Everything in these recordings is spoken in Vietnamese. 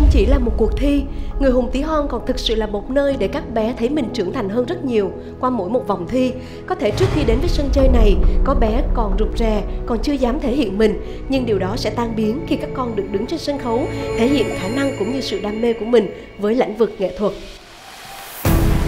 không chỉ là một cuộc thi, Người hùng tí hon còn thực sự là một nơi để các bé thấy mình trưởng thành hơn rất nhiều qua mỗi một vòng thi. Có thể trước khi đến với sân chơi này, có bé còn rụt rè, còn chưa dám thể hiện mình, nhưng điều đó sẽ tan biến khi các con được đứng trên sân khấu, thể hiện khả năng cũng như sự đam mê của mình với lĩnh vực nghệ thuật.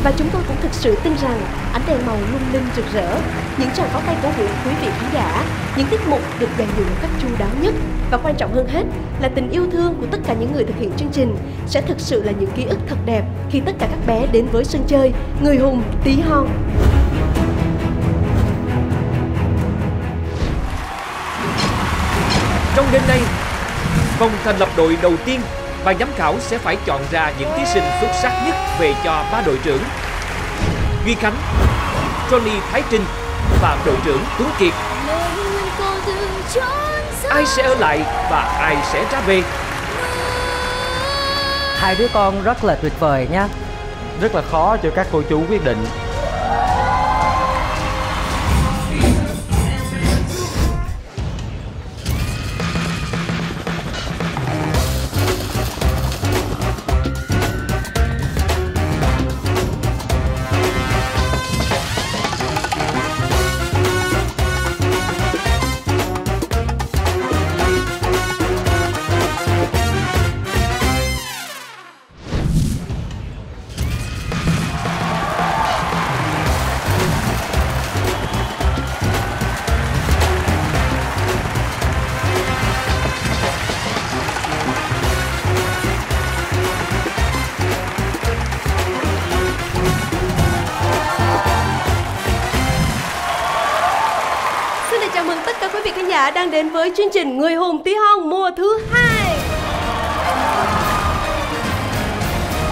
Và chúng tôi cũng thực sự tin rằng ánh đèn màu lung linh rực rỡ, những tràng pháo tay cổ vũ quý vị khán giả, những tiết mục được dàn dựng một cách chu đáo nhất và quan trọng hơn hết là tình yêu thương của tất cả những người thực hiện chương trình sẽ thực sự là những ký ức thật đẹp khi tất cả các bé đến với sân chơi Người hùng tí hon. Trong đêm nay, vòng thành lập đội đầu tiên ban giám khảo sẽ phải chọn ra những thí sinh xuất sắc nhất về cho ba đội trưởng Duy Khánh, Johnny Thái Trinh và đội trưởng Tuấn Kiệt. Ai sẽ ở lại và ai sẽ ra về? Hai đứa con rất là tuyệt vời nha. Rất là khó cho các cô chú quyết định. Đang đến với chương trình Người hùng tí hon mùa thứ hai.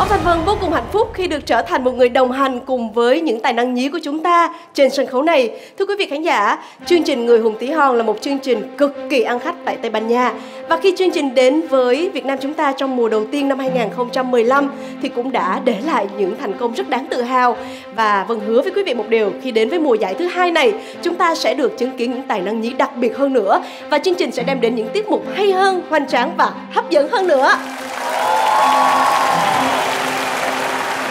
Ông Thành Vân vô cùng hạnh phúc khi được trở thành một người đồng hành cùng với những tài năng nhí của chúng ta trên sân khấu này. Thưa quý vị khán giả, chương trình Người hùng tí Hòn là một chương trình cực kỳ ăn khách tại Tây Ban Nha. Và khi chương trình đến với Việt Nam chúng ta trong mùa đầu tiên năm 2015 thì cũng đã để lại những thành công rất đáng tự hào. Và Vân hứa với quý vị một điều, khi đến với mùa giải thứ hai này, chúng ta sẽ được chứng kiến những tài năng nhí đặc biệt hơn nữa và chương trình sẽ đem đến những tiết mục hay hơn, hoành tráng và hấp dẫn hơn nữa.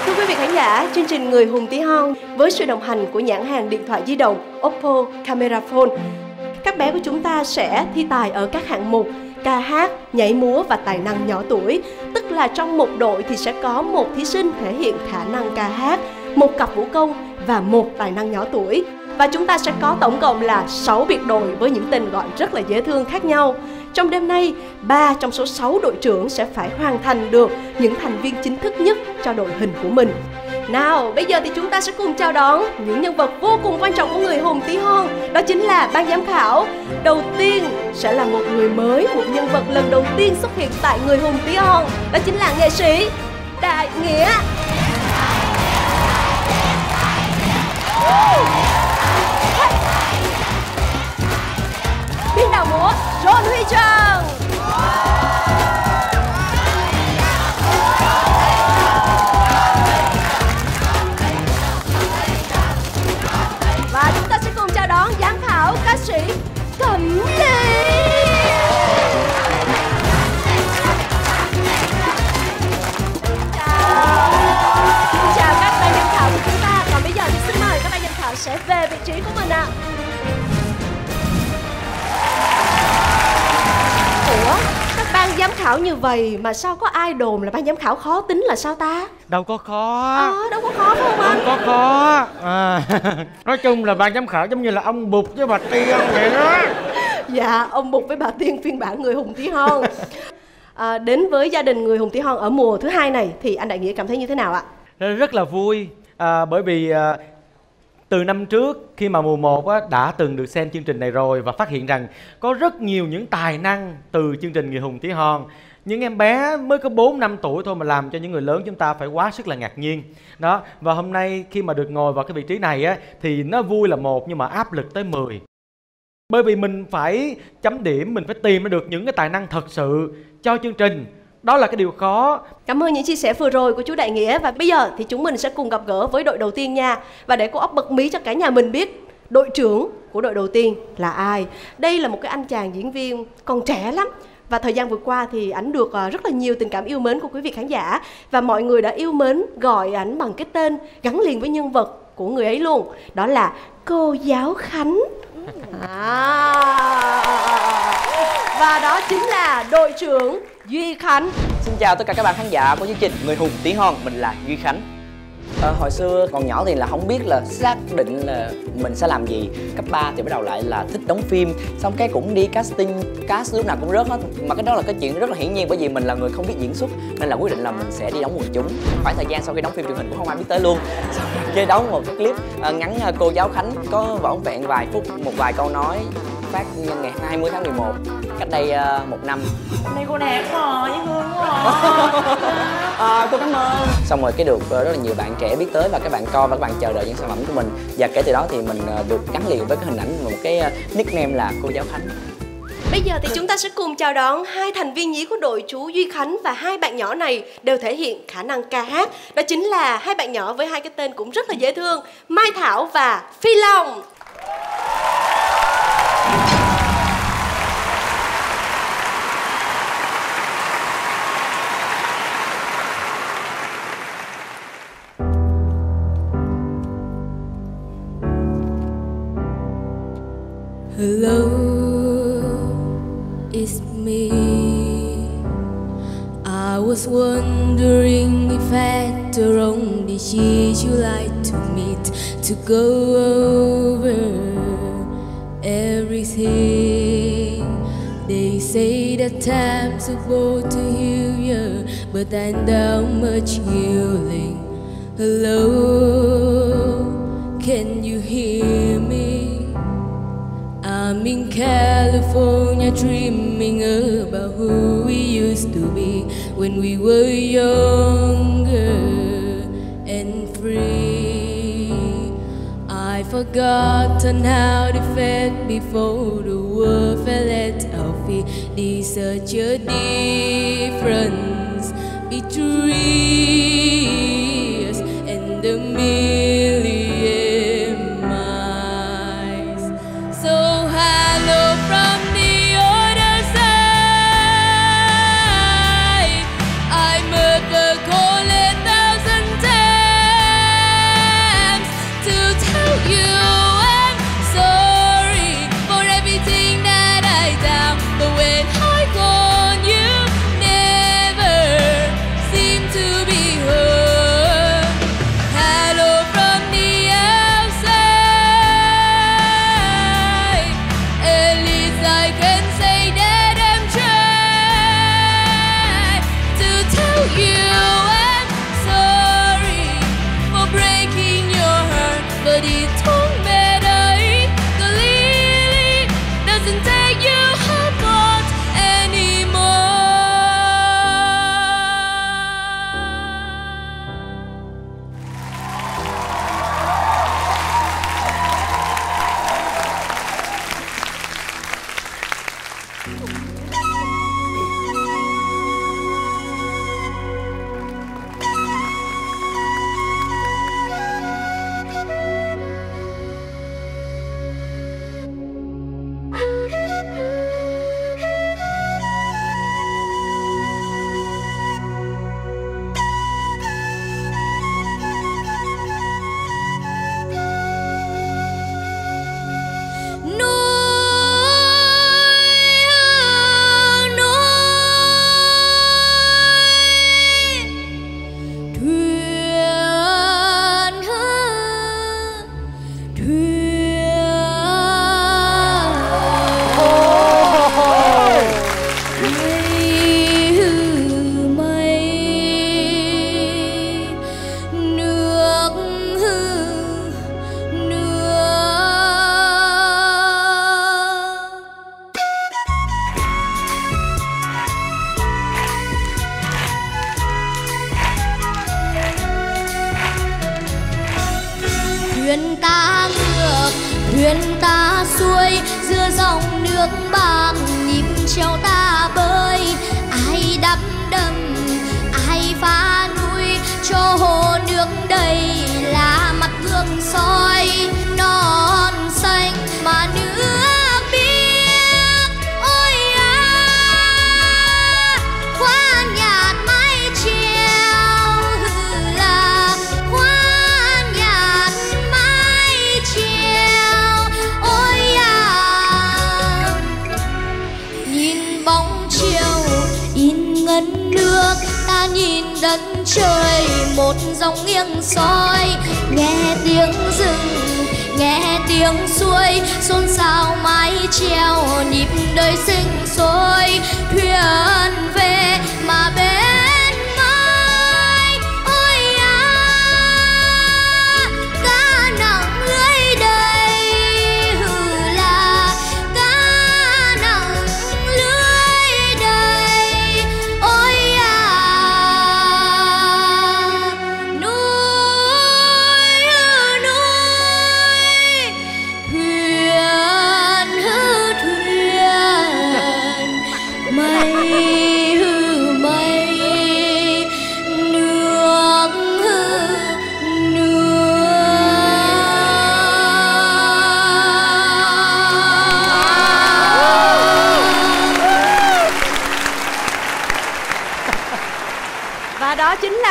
Thưa quý vị khán giả, chương trình Người hùng tí hon với sự đồng hành của nhãn hàng điện thoại di động Oppo Camera Phone. Các bé của chúng ta sẽ thi tài ở các hạng mục ca hát, nhảy múa và tài năng nhỏ tuổi. Tức là trong một đội thì sẽ có một thí sinh thể hiện khả năng ca hát, một cặp vũ công và một tài năng nhỏ tuổi. Và chúng ta sẽ có tổng cộng là 6 biệt đội với những tên gọi rất là dễ thương khác nhau. Trong đêm nay, 3 trong số 6 đội trưởng sẽ phải hoàn thành được những thành viên chính thức nhất cho đội hình của mình. Nào, bây giờ thì chúng ta sẽ cùng chào đón những nhân vật vô cùng quan trọng của người hùng tí hon Đó chính là ban giám khảo. Đầu tiên sẽ là một người mới, một nhân vật lần đầu tiên xuất hiện tại người hùng tí hon Đó chính là nghệ sĩ Đại Nghĩa. Biên đạo múa? John Huy Trần Và chúng ta sẽ cùng chào đón giám khảo ca sĩ Cẩm Ly Xin chào các ban giám khảo Còn bây giờ thì xin mời các ban giám khảo sẽ về vị trí của mình ạ. Ủa, các ban giám khảo như vậy mà sao có ai đồn là ban giám khảo khó tính là sao ta? đâu có khó Ờ, đâu có khó phải không anh? không có khó à, nói chung là ban giám khảo giống như là ông bụt với bà tiên vậy đó Dạ, ông Bục với bà Tiên phiên bản người hùng tí hon à, Đến với gia đình người hùng tí hon ở mùa thứ hai này thì anh Đại Nghĩa cảm thấy như thế nào ạ? rất là vui à, bởi vì à, từ năm trước khi mà mùa 1 á, đã từng được xem chương trình này rồi và phát hiện rằng có rất nhiều những tài năng từ chương trình Người Hùng Tí Hon. Những em bé mới có 4 năm tuổi thôi mà làm cho những người lớn chúng ta phải quá sức là ngạc nhiên. Đó và hôm nay khi mà được ngồi vào cái vị trí này á thì nó vui là một nhưng mà áp lực tới 10 bởi vì mình phải chấm điểm mình phải tìm ra được những cái tài năng thật sự cho chương trình đó là cái điều khó. Cảm ơn những chia sẻ vừa rồi của chú Đại Nghĩa. Và bây giờ thì chúng mình sẽ cùng gặp gỡ với đội đầu tiên nha. Và để cô ốc bật mí cho cả nhà mình biết Đội trưởng của đội đầu tiên là ai? Đây là một cái anh chàng diễn viên còn trẻ lắm. Và thời gian vừa qua thì ảnh được ờ, rất là nhiều tình cảm yêu mến của quý vị khán giả. Và mọi người đã yêu mến gọi ảnh bằng cái tên gắn liền với nhân vật của người ấy luôn. Đó là cô giáo khánh. À. và đó chính là đội trưởng duy khánh. Xin chào tất cả các bạn khán giả của chương trình Người hùng tí hon, mình là Duy Khánh. Ờ, hồi xưa còn nhỏ thì là không biết là xác định là mình sẽ làm gì. Cấp 3 thì bắt đầu lại là thích đóng phim xong cái cũng đi casting cast lúc nào cũng rớt hết. Mà cái đó là cái chuyện rất là hiển nhiên bởi vì mình là người không biết diễn xuất nên là quyết định là mình sẽ đi đóng quần chúng. Khoảng thời gian sau khi đóng phim truyền hình cũng không ai biết tới luôn. Xong chơi đóng một cái clip ờ, ngắn ờ, cô giáo khánh có vỏn vẹn vài phút một vài câu nói phát nhân ngày 20 tháng 11 cách đây ờ, một năm Hôm nay cô đẹp quá à, dễ thương quá à. cô cảm ơn xong rồi cái được ờ, rất là nhiều bạn trẻ biết tới và các bạn coi và các bạn chờ đợi những sản phẩm của mình và kể từ đó thì mình ờ, được gắn liền với cái hình ảnh và một cái nickname là cô giáo khánh Bây giờ thì chúng ta sẽ cùng chào đón hai thành viên nhí của đội chú Duy Khánh và hai bạn nhỏ này đều thể hiện khả năng ca hát. Đó chính là hai bạn nhỏ với hai cái tên cũng rất là dễ thương, Mai Thảo và Phi Long. Hello, it's me. I was wondering if later on this year you like to meet to go over everything. They say that time's supposed to heal you, but I know much healing. Hello, can you hear me? I'm in California dreaming about who we used to be when we were younger forgotten how they felt before the world fell at our feet. There's such a difference between us and the million told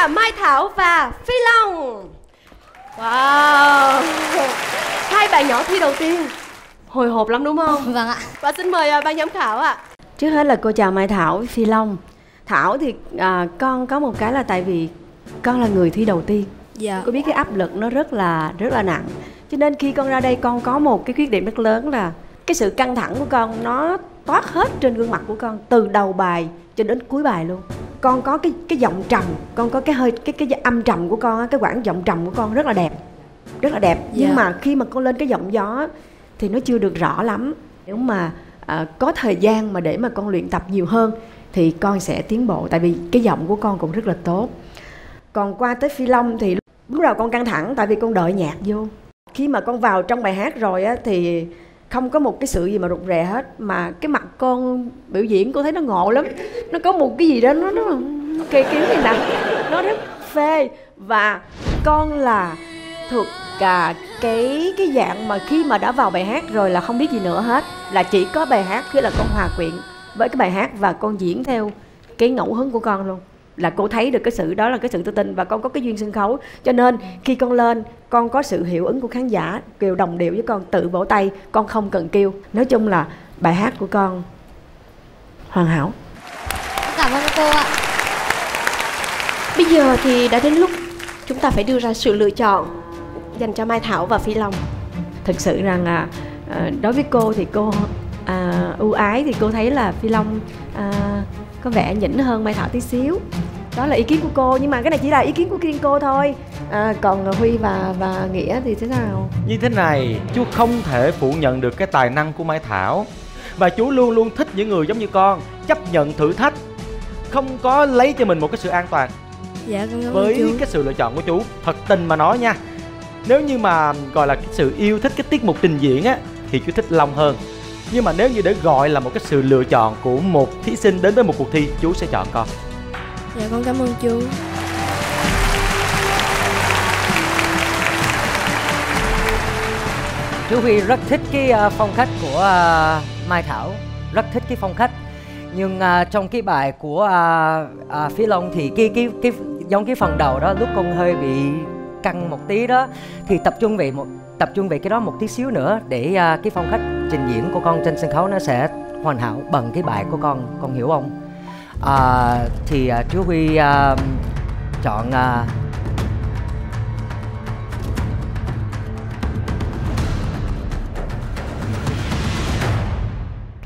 là Mai Thảo và Phi Long. Wow. Hai bạn nhỏ thi đầu tiên. Hồi hộp lắm đúng không? vâng ạ. Và xin mời à, ban giám khảo ạ. Trước hết là cô chào Mai Thảo với Phi Long. Thảo thì à, con có một cái là tại vì con là người thi đầu tiên. Dạ. Cô biết cái áp lực nó rất là rất là nặng. Cho nên khi con ra đây con có một cái khuyết điểm rất lớn là Cái sự căng thẳng của con nó toát hết trên gương mặt của con Từ đầu bài cho đến cuối bài luôn. Con có cái cái giọng trầm Con có cái hơi cái cái âm trầm của con á, Cái quãng giọng trầm của con rất là đẹp Rất là đẹp. Nhưng Dạ. mà khi mà con lên cái giọng gió Thì nó chưa được rõ lắm. Nếu mà à, có thời gian mà để mà con luyện tập nhiều hơn Thì con sẽ tiến bộ Tại vì cái giọng của con cũng rất là tốt. Còn qua tới phi long thì lúc đầu con căng thẳng tại vì con đợi nhạc vô. Khi mà con vào trong bài hát rồi á thì không có một cái sự gì mà rụt rè hết, mà cái mặt con biểu diễn con thấy nó ngộ lắm. Nó có một cái gì đó nó nó kỳ kiến như nè nó rất phê. Và con là thuộc cả cái cái dạng mà khi mà đã vào bài hát rồi là không biết gì nữa hết. Là chỉ có bài hát khi là con hòa quyện với cái bài hát và con diễn theo cái ngẫu hứng của con luôn là cô thấy được cái sự đó là cái sự tự tin và con có cái duyên sân khấu. Cho nên khi con lên con có sự hiệu ứng của khán giả kêu đồng điệu với con tự vỗ tay con không cần kêu. Nói chung là bài hát của con hoàn hảo. Cảm ơn cô ạ. Bây giờ thì đã đến lúc chúng ta phải đưa ra sự lựa chọn dành cho Mai Thảo và Phi Long. thực sự rằng à, à, đối với cô thì cô à, ưu ái thì cô thấy là phi long à, có vẻ nhỉnh hơn mai thảo tí xíu. Đó là ý kiến của cô nhưng mà cái này chỉ là ý kiến của riêng cô thôi. À, còn huy và và nghĩa thì thế nào? Như thế này, chú không thể phủ nhận được cái tài năng của Mai Thảo. Và chú luôn luôn thích những người giống như con Chấp nhận thử thách Không có lấy cho mình một cái sự an toàn. Dạ con cảm ơn Với chú. cái sự lựa chọn của chú Thật tình mà nói nha Nếu như mà gọi là cái sự yêu thích cái tiết mục trình diễn á Thì chú thích Long hơn Nhưng mà nếu như để gọi là một cái sự lựa chọn của một thí sinh đến với một cuộc thi Chú sẽ chọn con? Dạ con cảm ơn chú. Chú Huy rất thích cái à, phong cách của à, Mai Thảo. Rất thích cái phong cách. Nhưng à, trong cái bài của à, à, Phi Long thì cái cái cái giống cái phần đầu đó lúc con hơi bị căng một tí đó thì tập trung về một tập trung về cái đó một tí xíu nữa để à, cái phong cách trình diễn của con trên sân khấu nó sẽ hoàn hảo bằng cái bài của con. Con hiểu không? À, thì à, chú Huy à, chọn à,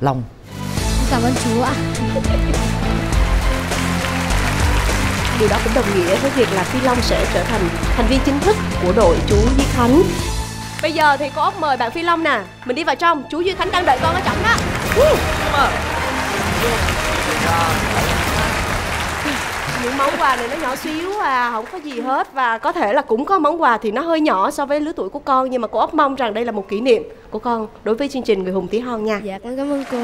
Long. Cảm ơn chú ạ. Điều đó cũng đồng nghĩa với việc là Phi Long sẽ trở thành thành viên chính thức của đội chú Duy Khánh. Bây giờ thì cô Ốc mời bạn Phi Long nè, mình đi vào trong, chú Duy Khánh đang đợi con ở trong đó. Những món quà này nó nhỏ xíu à, không có gì hết. Và có thể là cũng có món quà thì nó hơi nhỏ so với lứa tuổi của con. Nhưng mà cô Ốc mong rằng đây là một kỷ niệm của con đối với chương trình Người hùng tí hon nha. dạ con cảm ơn cô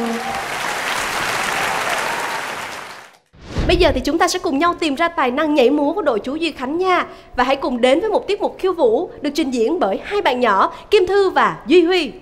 Bây giờ thì chúng ta sẽ cùng nhau tìm ra tài năng nhảy múa của đội chú Duy Khánh nha. Và hãy cùng đến với một tiết mục khiêu vũ được trình diễn bởi hai bạn nhỏ, Kim Thư và Duy Huy.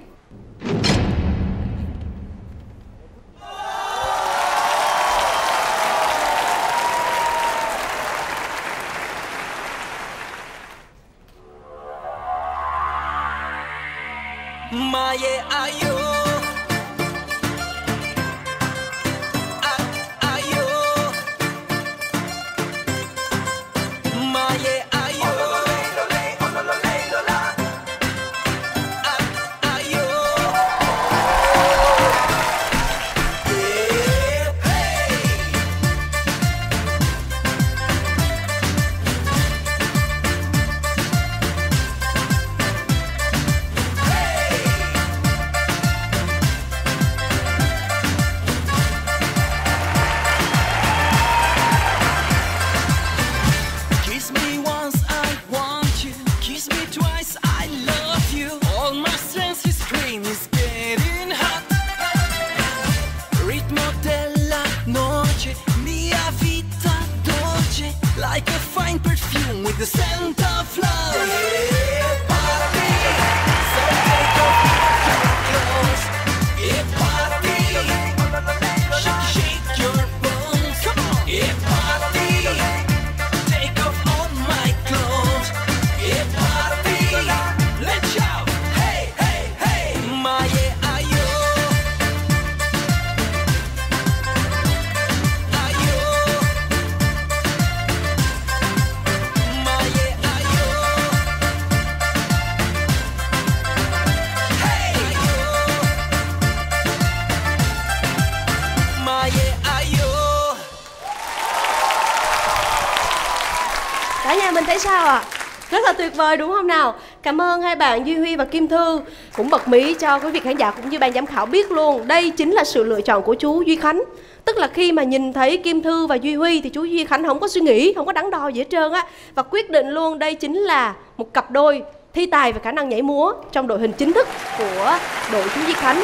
Vời đúng không nào? Cảm ơn hai bạn Duy Huy và Kim Thư Cũng bật mí cho quý vị khán giả cũng như ban giám khảo biết luôn. Đây chính là sự lựa chọn của chú Duy Khánh. Tức là khi mà nhìn thấy Kim Thư và Duy Huy Thì chú Duy Khánh không có suy nghĩ, không có đắn đo gì hết trơn á. Và quyết định luôn đây chính là một cặp đôi thi tài và khả năng nhảy múa Trong đội hình chính thức của đội chú Duy Khánh.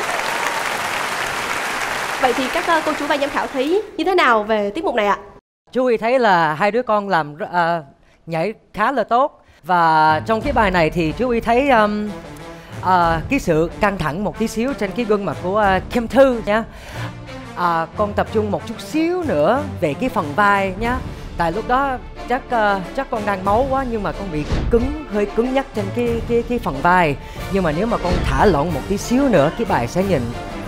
Vậy thì các ờ, cô chú ban giám khảo thấy như thế nào về tiết mục này ạ? chú huy thấy là hai đứa con làm uh, nhảy khá là tốt và trong cái bài này thì chú ý thấy um, à, cái sự căng thẳng một tí xíu trên cái gương mặt của uh, Kim Thư nhé, à, con tập trung một chút xíu nữa về cái phần vai nhá. Tại lúc đó chắc uh, chắc con đang máu quá nhưng mà con bị cứng hơi cứng nhắc trên cái cái cái phần vai. Nhưng mà nếu mà con thả lỏng một tí xíu nữa cái bài sẽ nhìn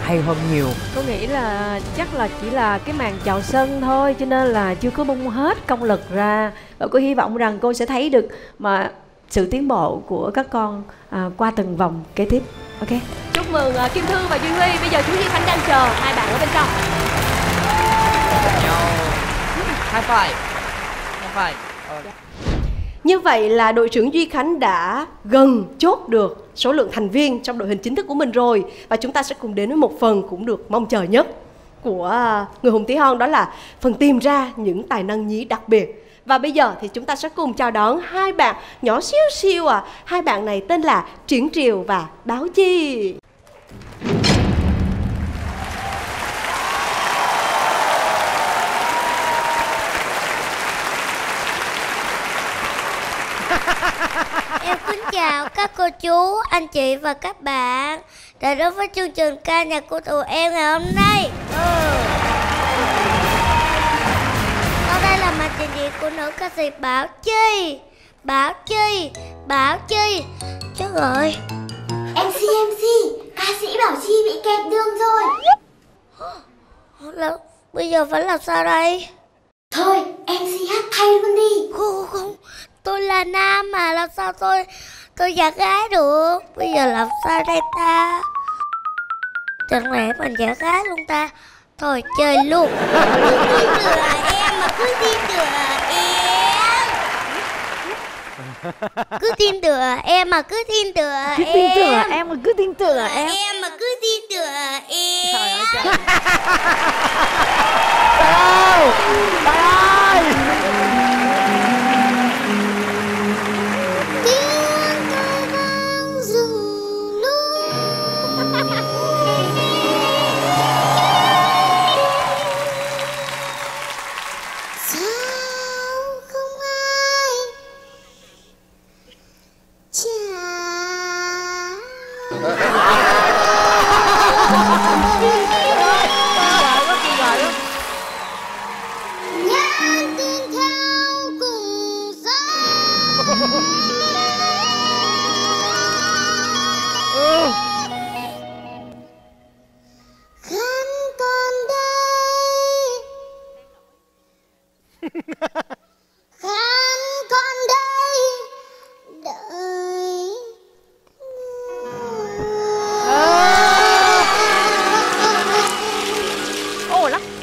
hay hơn nhiều Tôi nghĩ là chắc là chỉ là cái màn chào sân thôi cho nên là chưa có bung hết công lực ra và cô hy vọng rằng cô sẽ thấy được mà sự tiến bộ của các con à, qua từng vòng kế tiếp. Ok. Chúc mừng ờ, Kim Thư và Duy Huy Bây giờ chú Duy Khánh đang chờ hai bạn ở bên trong High five. High five. Như vậy là đội trưởng Duy Khánh đã gần chốt được số lượng thành viên trong đội hình chính thức của mình rồi. Và chúng ta sẽ cùng đến với một phần cũng được mong chờ nhất của à, người hùng tí hon, Đó là phần tìm ra những tài năng nhí đặc biệt. Và bây giờ thì chúng ta sẽ cùng chào đón hai bạn nhỏ xíu xíu à Hai bạn này tên là Triển Triều và Báo Chi Em kính chào các cô chú, anh chị và các bạn đã đến với chương trình ca nhạc của tụi em ngày hôm nay. Sau đây là màn trình diễn của nữ ca sĩ Bảo Chi. Bảo Chi, Bảo Chi. Chết rồi. MC MC, ca sĩ Bảo Chi bị kẹt đường rồi Là, bây giờ phải làm sao đây? Thôi, MC hát thay luôn đi Không, không, tôi là nam mà làm sao tôi tôi giả gái được? Bây giờ làm sao đây ta? Chẳng lẽ mình giả gái luôn ta. Thôi chơi luôn. Cứ tin tưởng em mà cứ tin tưởng em Cứ tin tưởng em. mà cứ tin tưởng Cứ tin tưởng em mà cứ tin tưởng em. Em mà cứ tin tưởng em Tiếng Khăn còn đây Đợi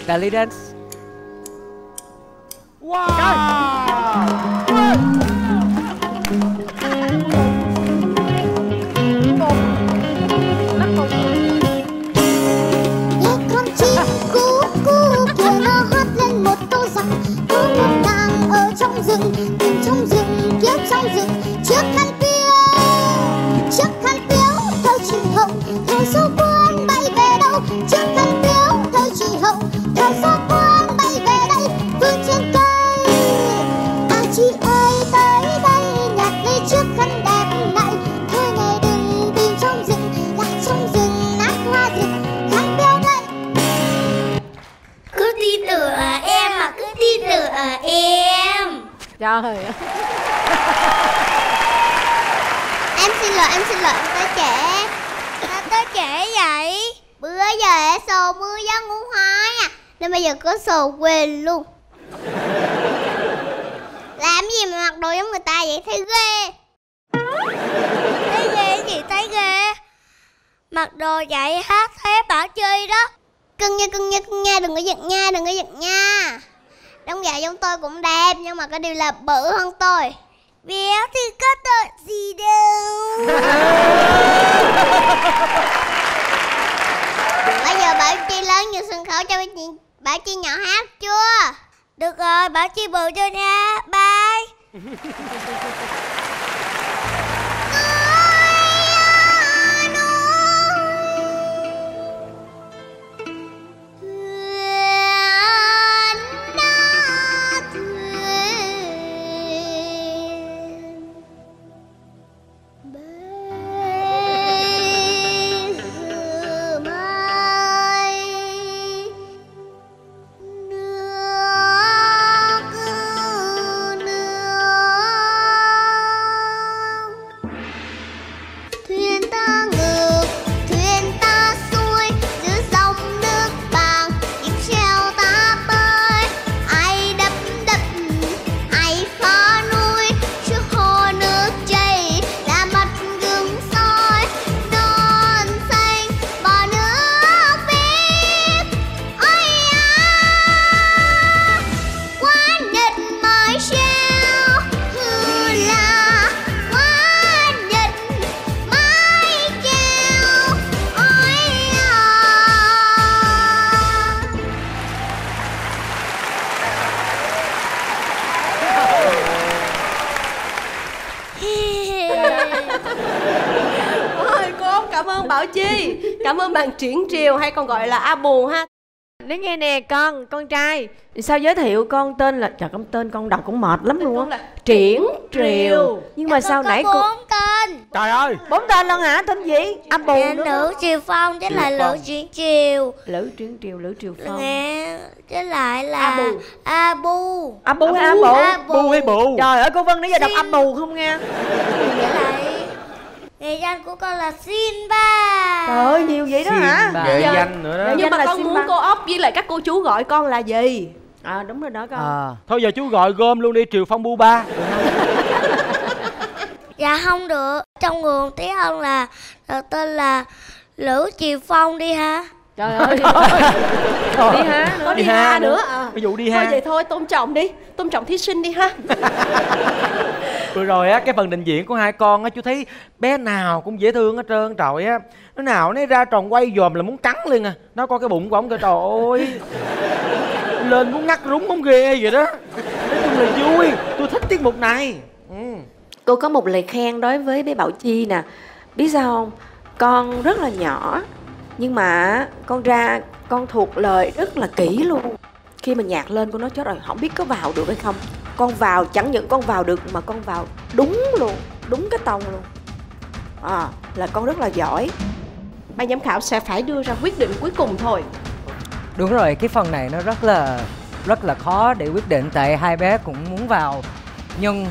Belly dance trong rừng Tìm trong rừng kiếp trong rừng. Trời Em xin lỗi, em xin lỗi, em tới trễ. Sao tới trễ vậy? Bữa giờ sồ mưa gió ngủ hoài à. Nên bây giờ có sồ quên luôn. Làm gì mà mặc đồ giống người ta vậy? Thấy ghê. Thấy ghê gì? Thấy ghê. Mặc đồ vậy hát thế bảo chơi đó. Cưng nha, cưng nha, cưng nha, đừng có giật nha, đừng có giật nha. Đóng giả giống tôi cũng đẹp Nhưng mà có điều là bự hơn tôi. Béo thì có tội gì đâu. Bây giờ Bảo Chi lớn như sân khấu cho chị Bảo Chi nhỏ hát chưa? Được rồi, Bảo Chi bự cho nha. Bye hay còn gọi là A Bù ha. Nói nghe nè con, con trai. Sao giới thiệu con tên là Trời con tên con đọc cũng mệt lắm luôn á. Triển Triều. Nhưng mà sao nãy cô bốn tên. Trời ơi. Bốn tên luôn hả? Tên gì? A Bù nữa. Lữ Triều Phong với Triều lại Lữ. Triển Triều. Lữ Triển Triều, Lữ Triều Phong. Nghe với lại là A Bù. A Bu A Bù hay A Bù? A Bu hay bù? Trời ơi cô Vân nãy giờ đọc Xin. A Bù không nghe. Với lại Nghệ danh của con là Sinba Trời ơi nhiều vậy đó hả? Simba. Nghệ Giờ- danh nữa đó Nhưng mà con Simba. muốn cô ốc với lại các cô chú gọi con là gì À đúng rồi đó con Ờ. Thôi giờ chú gọi gom luôn đi Triều Phong Bu Ba Dạ không được Trong người tí hơn là, là tên là Lữ Triều Phong đi ha Trời ơi đi hả? Có đi, Đi ha, ha nữa nữa. à. Ví dụ đi Thôi ha. vậy thôi tôn trọng đi Tôn trọng thí sinh đi ha Vừa rồi á cái phần định diễn của hai con á chú thấy bé nào cũng dễ thương hết trơn trời á Nó nào nó ra tròn quay dòm là muốn cắn liền à Nó coi cái bụng của ổng kìa trời ơi Lên muốn ngắt rúng ống ghê vậy đó Nói chung là vui Tôi thích tiết mục này ừ. Cô có một lời khen đối với bé Bảo Chi nè Biết sao không? Con rất là nhỏ Nhưng mà con ra con thuộc lời rất là kỹ luôn. Khi mà nhạc lên con nói chết rồi không biết có vào được hay không. Con vào chẳng những con vào được mà con vào đúng luôn Đúng cái tông luôn. À là con rất là giỏi. Ban giám khảo sẽ phải đưa ra quyết định cuối cùng thôi. Đúng rồi, cái phần này nó rất là rất là khó để quyết định tại hai bé cũng muốn vào. Nhưng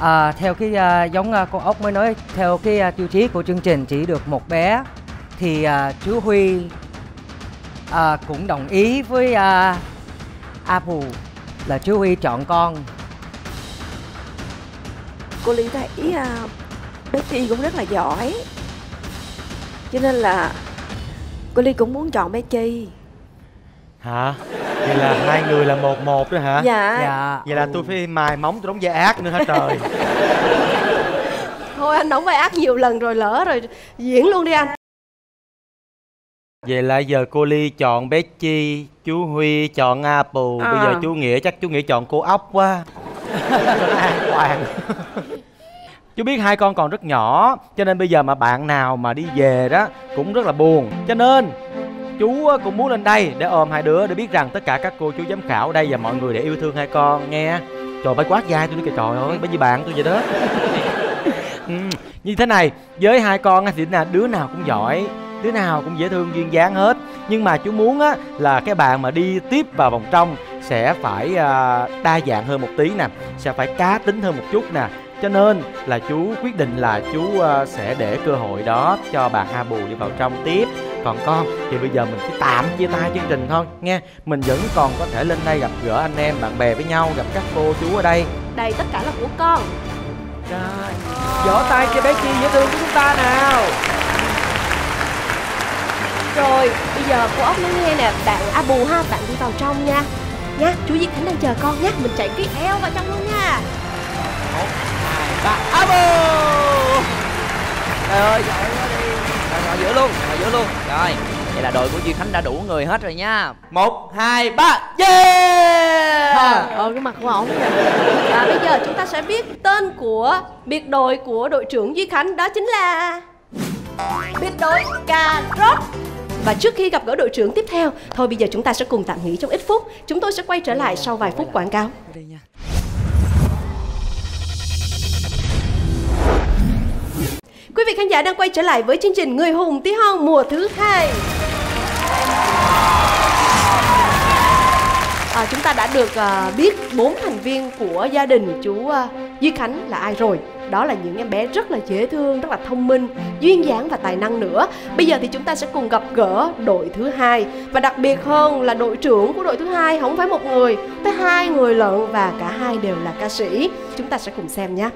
à, theo cái à, giống à, cô ốc mới nói theo cái à, tiêu chí của chương trình chỉ được một bé thì à, chú Huy à, cũng đồng ý với à, Apple là chú Huy chọn con. Cô Ly thấy à, bé Chi cũng rất là giỏi Cho nên là cô Ly cũng muốn chọn bé Chi Hả? Vậy là hai người là một một đó hả? Dạ Dạ. Vậy là tôi phải mài móng tôi đóng vai ác nữa hả trời Thôi anh đóng vai ác nhiều lần rồi lỡ rồi Diễn luôn đi anh Vậy là giờ cô Ly chọn bé Chi Chú Huy chọn Apple Bây À. giờ chú Nghĩa chắc chú Nghĩa chọn cô ốc quá. An toàn. Chú biết hai con còn rất nhỏ Cho nên bây giờ mà bạn nào mà đi về đó Cũng rất là buồn. Cho nên chú á, cũng muốn lên đây Để ôm hai đứa Để biết rằng tất cả các cô chú giám khảo ở đây Và mọi người để yêu thương hai con nghe. Trời bay quát dài tôi nói kìa trời ơi Bởi vì bạn tôi vậy đó. Ừ, Như thế này Với hai con thì đứa nào cũng giỏi Đứa nào cũng dễ thương duyên dáng hết. Nhưng mà chú muốn á là cái bạn mà đi tiếp vào vòng trong sẽ phải à, đa dạng hơn một tí nè sẽ phải cá tính hơn một chút nè. Cho nên là chú quyết định là chú à, sẽ để cơ hội đó cho bạn A Bù đi vào trong tiếp. Còn con thì bây giờ mình chỉ tạm chia tay chương trình thôi nghe. Mình vẫn còn có thể lên đây gặp gỡ anh em bạn bè với nhau gặp các cô chú ở đây. Đây tất cả là của con. Rồi, vỗ tay cho bé Chi dễ thương của chúng ta nào Rồi, bây giờ cô ốc nói nghe nè Bạn A Bù ha, bạn đi vào trong nha. Nha, chú Duy Khánh đang chờ con nhé Mình chạy cái eo vào trong luôn nha. Ba. A Bù Trời ơi, đi Rồi, ngồi giữa luôn, ngồi giữa luôn. Rồi, vậy là đội của Duy Khánh đã đủ người hết rồi nha. Một, hai, ba, yeah! Ờ, cái mặt của ổng Và bây giờ chúng ta sẽ biết tên của biệt đội của đội trưởng Duy Khánh Đó chính là biệt đội cà rốt và trước khi gặp gỡ đội trưởng tiếp theo Thôi bây giờ chúng ta sẽ cùng tạm nghỉ trong ít phút. Chúng tôi sẽ quay trở lại sau vài phút quảng cáo. Quý vị khán giả đang quay trở lại với chương trình Người hùng tí hon mùa thứ hai à, Chúng ta đã được à, biết bốn thành viên của gia đình chú à, Duy Khánh là ai rồi đó là những em bé rất là dễ thương, rất là thông minh, duyên dáng và tài năng nữa. Bây giờ thì chúng ta sẽ cùng gặp gỡ đội thứ hai và đặc biệt hơn là đội trưởng của đội thứ hai không phải một người, tới hai người lận và cả hai đều là ca sĩ. Chúng ta sẽ cùng xem nhé.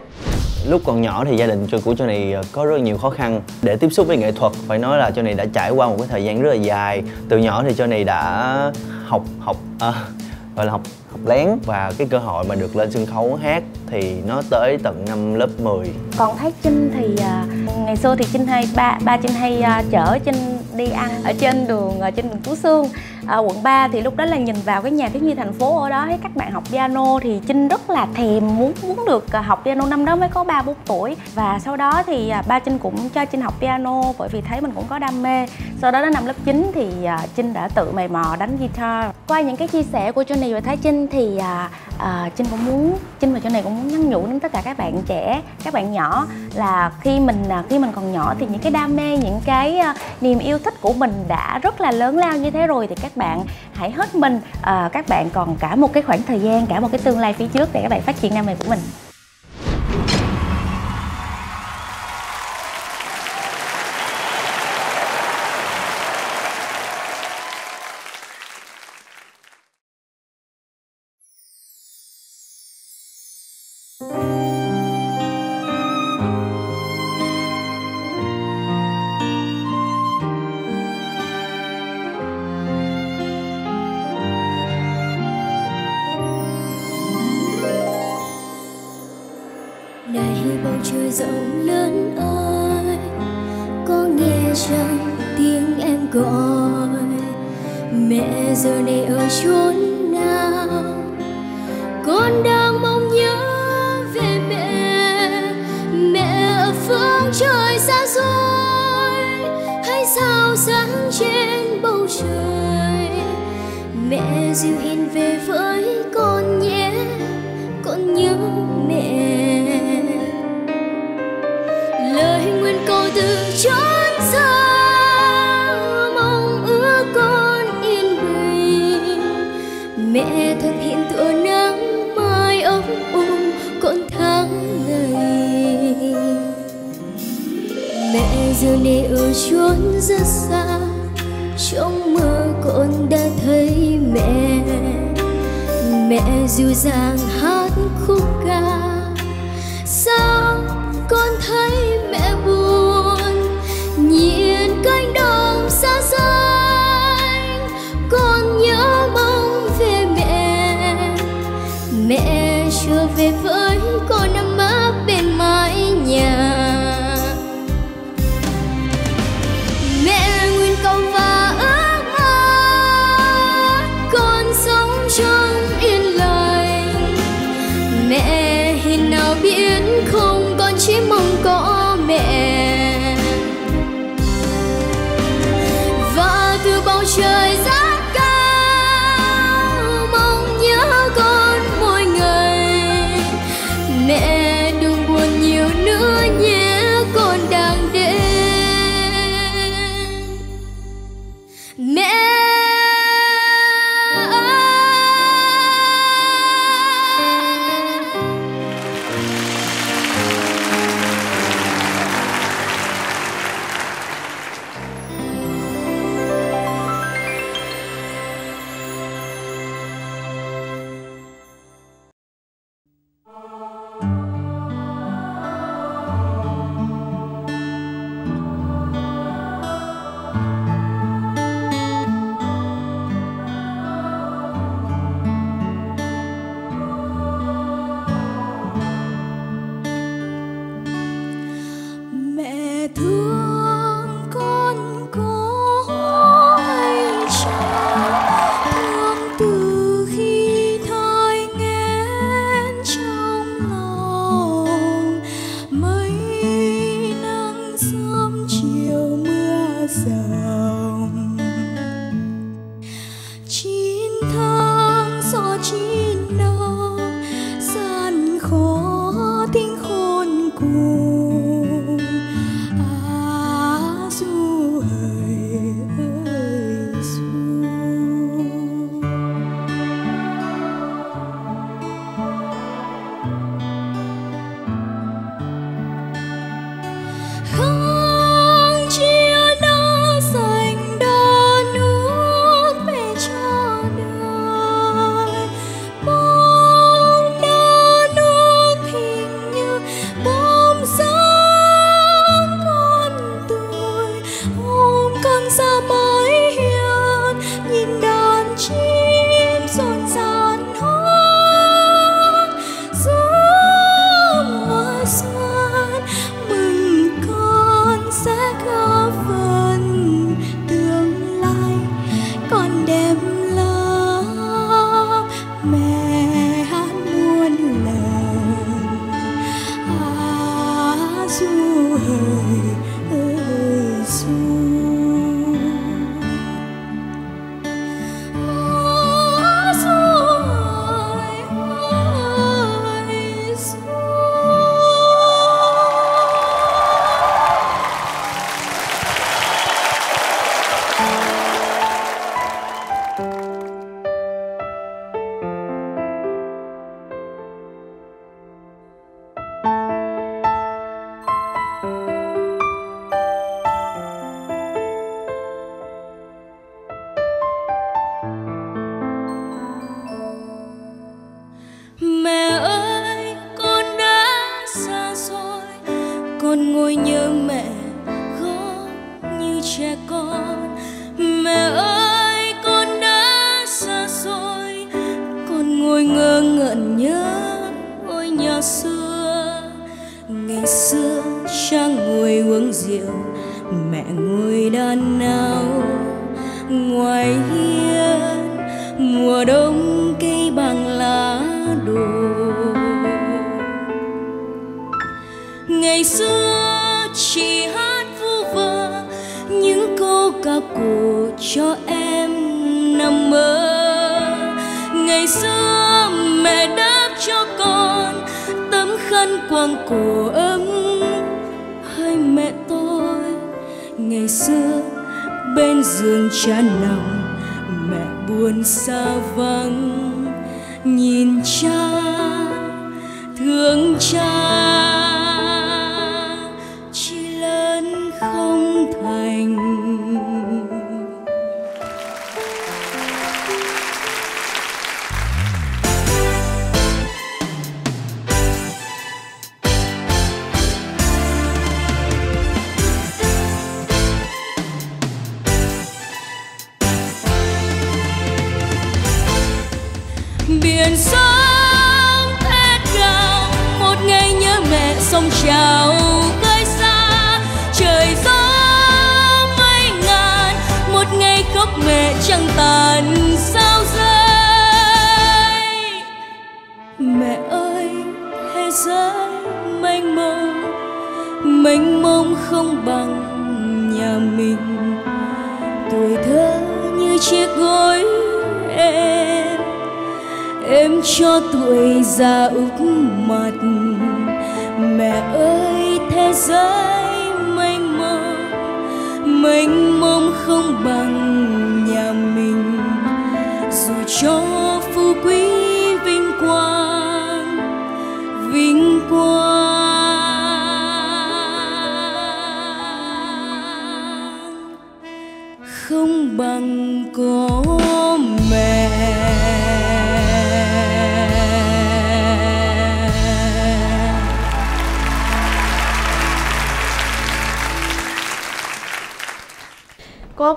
Lúc còn nhỏ thì gia đình cho của Johnny có rất nhiều khó khăn để tiếp xúc với nghệ thuật phải nói là Johnny đã trải qua một cái thời gian rất là dài từ nhỏ thì Johnny đã học học à, gọi là học học lén. Và cái cơ hội mà được lên sân khấu hát thì nó tới tận năm lớp 10 còn thấy Trinh thì à, ngày xưa thì Trinh hay ba ba Trinh hay à, chở Trinh đi ăn ở trên đường ở trên đường Phú Xương. À, quận 3 thì lúc đó là nhìn vào cái nhà thiếu nhi thành phố ở đó thấy các bạn học piano thì Trinh rất là thèm muốn muốn được à, học piano năm đó mới có ba bốn tuổi. Và sau đó thì à, ba Trinh cũng cho Trinh học piano bởi vì thấy mình cũng có đam mê. Sau đó đến năm lớp 9 thì à, Trinh đã tự mày mò đánh guitar. Qua những cái chia sẻ của Johnny và Thái Trinh thì à, à, Trinh cũng muốn Trinh và Johnny cũng muốn nhắn nhủ đến tất cả các bạn trẻ các bạn nhỏ là khi mình à, khi mình còn nhỏ thì những cái đam mê những cái à, niềm yêu thích của mình đã rất là lớn lao như thế rồi thì các bạn hãy hết mình. À, các bạn còn cả một cái khoảng thời gian cả một cái tương lai phía trước để các bạn phát triển đam mê của mình. Chốn rất xa trong mơ con đã thấy mẹ. Mẹ dịu dàng hát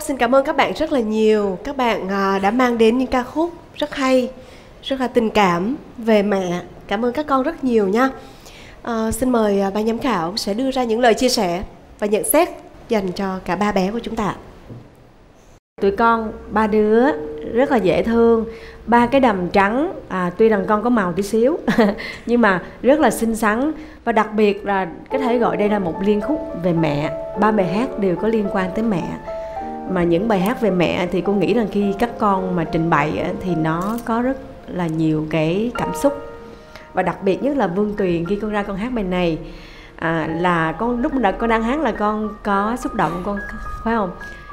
xin cảm ơn các bạn rất là nhiều. Các bạn à, đã mang đến những ca khúc rất hay, rất là tình cảm về mẹ. Cảm ơn các con rất nhiều nha. À, xin mời à, ban giám khảo sẽ đưa ra những lời chia sẻ và nhận xét dành cho cả ba bé của chúng ta. tụi con ba đứa rất là dễ thương ba cái đầm trắng à, tuy rằng con có màu tí xíu nhưng mà rất là xinh xắn và đặc biệt là có thể gọi đây là một liên khúc về mẹ ba bài hát đều có liên quan tới mẹ mà những bài hát về mẹ thì cô nghĩ rằng khi các con mà trình bày thì nó có rất là nhiều cái cảm xúc. Và đặc biệt nhất là Vương Tuyền khi con ra con hát bài này à, là con lúc mà con đang hát là con có xúc động con phải không?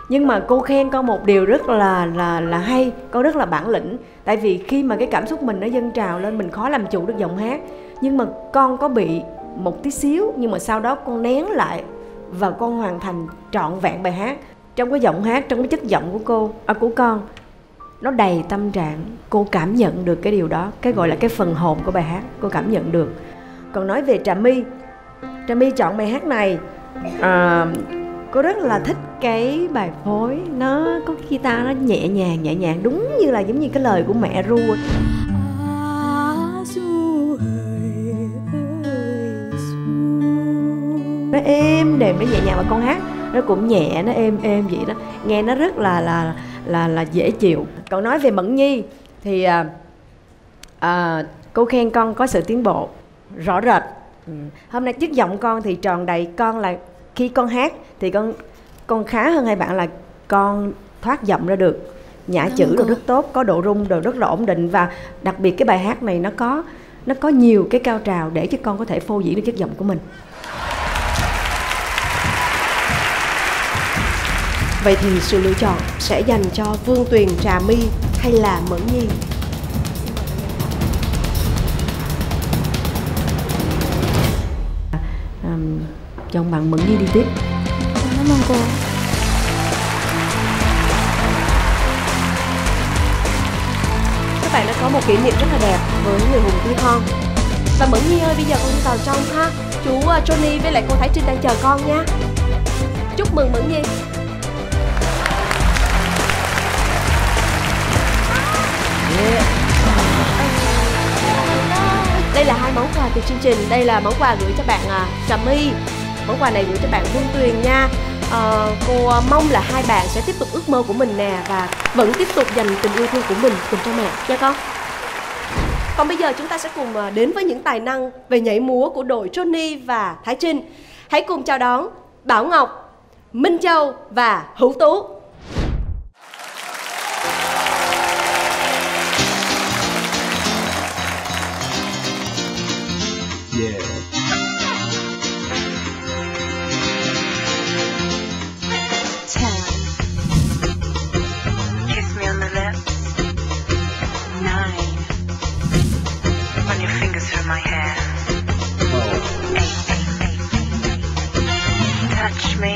Nhưng mà cô khen con một điều rất là là là hay con rất là bản lĩnh. Tại vì khi mà cái cảm xúc mình nó dâng trào lên mình khó làm chủ được giọng hát. Nhưng mà con có bị một tí xíu nhưng mà sau đó con nén lại và con hoàn thành trọn vẹn bài hát trong cái giọng hát trong cái chất giọng của cô à, của con nó đầy tâm trạng. Cô cảm nhận được cái điều đó cái gọi là cái phần hồn của bài hát cô cảm nhận được. Còn nói về trà my trà my chọn bài hát này à, cô rất là thích cái bài phối. Nó có guitar nó nhẹ nhàng nhẹ nhàng đúng như là giống như cái lời của mẹ ru. Nó êm đềm nó nhẹ nhàng và con hát nó cũng nhẹ nó êm êm vậy đó. Nghe nó rất là là là là dễ chịu. Còn nói về mẫn nhi thì à, à, cô khen con có sự tiến bộ rõ rệt. Ừ. hôm nay chất giọng con thì tròn đầy con là khi con hát thì con con khá hơn hai bạn là con thoát giọng ra được. Cảm chữ cô. rất tốt có độ rung đồ rất là ổn định và đặc biệt cái bài hát này nó có nó có nhiều cái cao trào để cho con có thể phô diễn được chất giọng của mình Vậy thì sự lựa chọn sẽ dành cho Vương Tuyền Trà My hay là Mẫn Nhi? chồng bạn mẫn nhi đi tiếp. Cảm ơn cô. Các bạn đã có một kỷ niệm rất là đẹp với người hùng tí hon. và mẫn nhi ơi bây giờ con đi vào trong ha. Chú uh, johnny với lại cô thái trinh đang chờ con nha. Chúc mừng mẫn nhi Dạ. đây là hai món quà từ chương trình. Đây là món quà gửi cho bạn à, trà my. Món quà này gửi cho bạn Vương Tuyền nha. À, cô mong là hai bạn sẽ tiếp tục ước mơ của mình nè và vẫn tiếp tục dành tình yêu thương của mình cùng cho mẹ. Nha con. Còn bây giờ chúng ta sẽ cùng à, đến với những tài năng về nhảy múa của đội Johnny và Thái Trinh. Hãy cùng chào đón Bảo Ngọc Minh Châu và Hữu Tú. Yeah. Ten. Kiss me on the lips. Nine. Run your fingers through my hair. Eight. Touch me.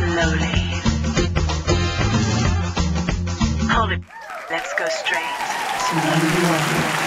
Slowly. Hold it. Let's go straight to 91.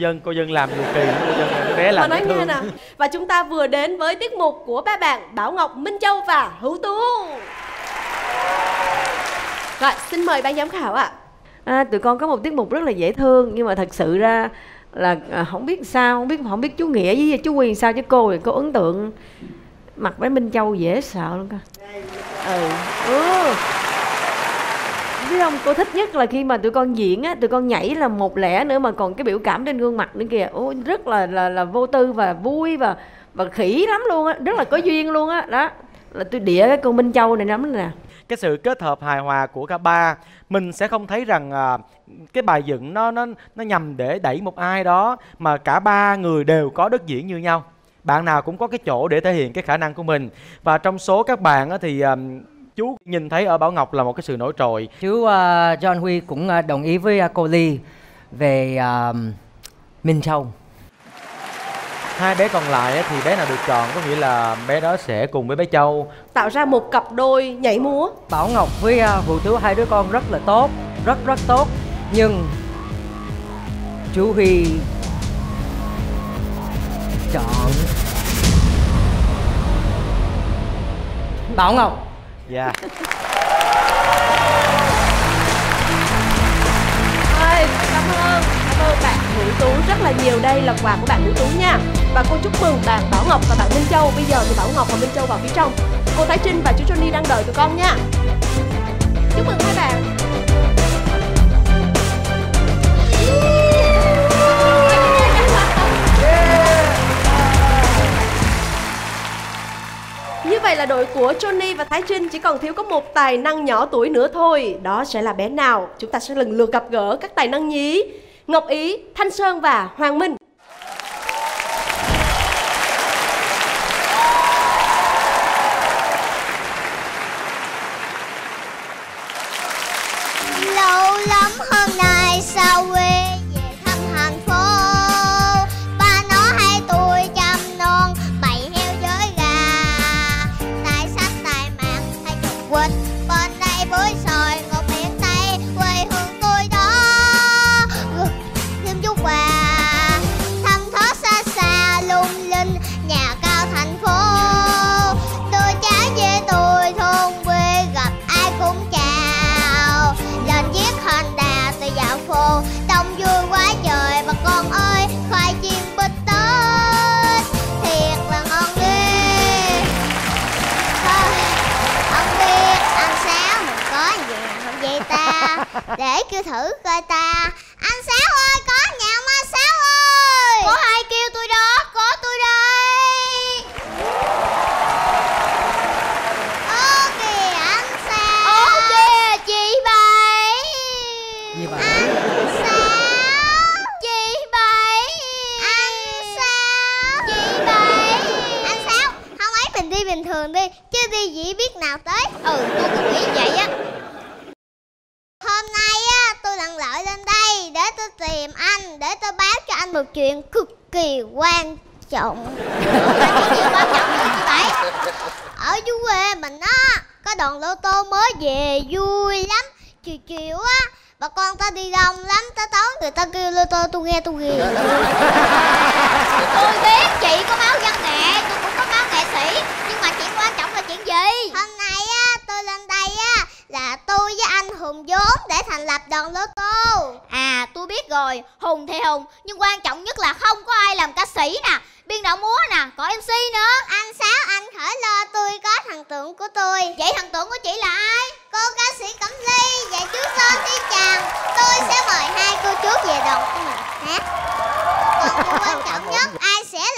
Dân cô dân làm điều kỳ cô dân cái bé Mà làm nói dễ nghe thương nè Và chúng ta vừa đến với tiết mục của ba bạn Bảo Ngọc, Minh Châu và Hữu Tú. Rồi, xin mời ban giám khảo ạ. À, tụi con có một tiết mục rất là dễ thương nhưng mà thật sự ra là à, không biết sao không biết không biết chú nghĩa với chú quyền sao chứ cô thì cô ấn tượng mặt bé minh châu dễ sợ luôn cơ. Ừ. Ừ biết không? Cô thích nhất là khi mà tụi con diễn á tụi con nhảy là một lẻ nữa mà còn cái biểu cảm trên gương mặt nữa kìa. Ôi rất là là là vô tư và vui và và khỉ lắm luôn á rất là có duyên luôn á. Đó là tôi đĩa cái con minh châu này lắm nè. Cái sự kết hợp hài hòa của cả ba mình sẽ không thấy rằng à, cái bài dựng nó nó nó nhằm để đẩy một ai đó mà cả ba người đều có đất diễn như nhau. Bạn nào cũng có cái chỗ để thể hiện cái khả năng của mình. Và trong số các bạn á, thì à, chú nhìn thấy ở Bảo Ngọc là một cái sự nổi trội. Chú uh, John Huy cũng uh, đồng ý với uh, cô Ly về uh, Minh Châu. hai bé còn lại thì bé nào được chọn? Có nghĩa là bé đó sẽ cùng với bé Châu. Tạo ra một cặp đôi nhảy múa. Bảo Ngọc với uh, Hữu Tú hai đứa con rất là tốt rất rất tốt. Nhưng chú Huy chọn Bảo Ngọc Dạ cảm ơn. Cảm ơn bạn Vũ Tú rất là nhiều. Đây là quà của bạn Vũ Tú nha. Và cô chúc mừng bạn Bảo Ngọc và bạn Minh Châu. Bây giờ thì Bảo Ngọc và Minh Châu vào phía trong. Cô Thái Trinh và chú Johnny đang đợi tụi con nha. Chúc mừng hai bạn. Như vậy là đội của Johnny và Thái Trinh chỉ còn thiếu có một tài năng nhỏ tuổi nữa thôi. Đó sẽ là bé nào? Chúng ta sẽ lần lượt gặp gỡ các tài năng nhí. Ngọc Ý, Thanh Sơn và Hoàng Minh. Để kêu thử coi ta anh sáu ơi có nhà không anh sáu ơi có ai kêu tôi đó có tôi đây Ô kìa anh Sáu Ô kìa chị Bảy Gì vậy? Anh Sáu Chị Bảy Anh Sáu Chị Bảy Anh Sáu Không ấy mình đi bình thường đi Chứ đi dĩ biết nào tới Ừ tôi cũng nghĩ vậy á Hôm nay á tôi lặn lội lên đây Để tôi tìm anh Để tôi báo cho anh một chuyện cực kỳ quan trọng. Cái quan trọng vậy? Ở dưới quê mình á, có đoàn lô tô mới về, vui lắm, chiều chiều á. Bà con ta đi đông lắm, tới tối người ta kêu lô tô, tôi nghe, tôi ghiền tôi biết chị có máu văn nghệ, tôi cũng có máu nghệ sĩ, nhưng mà chuyện quan trọng là chuyện gì? Thân nay á tôi lên đây á là tôi với anh hùng vốn để thành lập đoàn lô tô à tôi biết rồi. Hùng thì hùng nhưng quan trọng nhất là không có ai làm ca sĩ nè. Biên đạo múa nè có mc nữa. Anh sáu anh khỏi lo tôi có thần tượng của tôi. Vậy thần tượng của chị là ai? Cô ca sĩ cẩm ly và chú son đi chàng tôi sẽ mời hai cô chú về đoàn của mình. Hát còn điều quan trọng nhất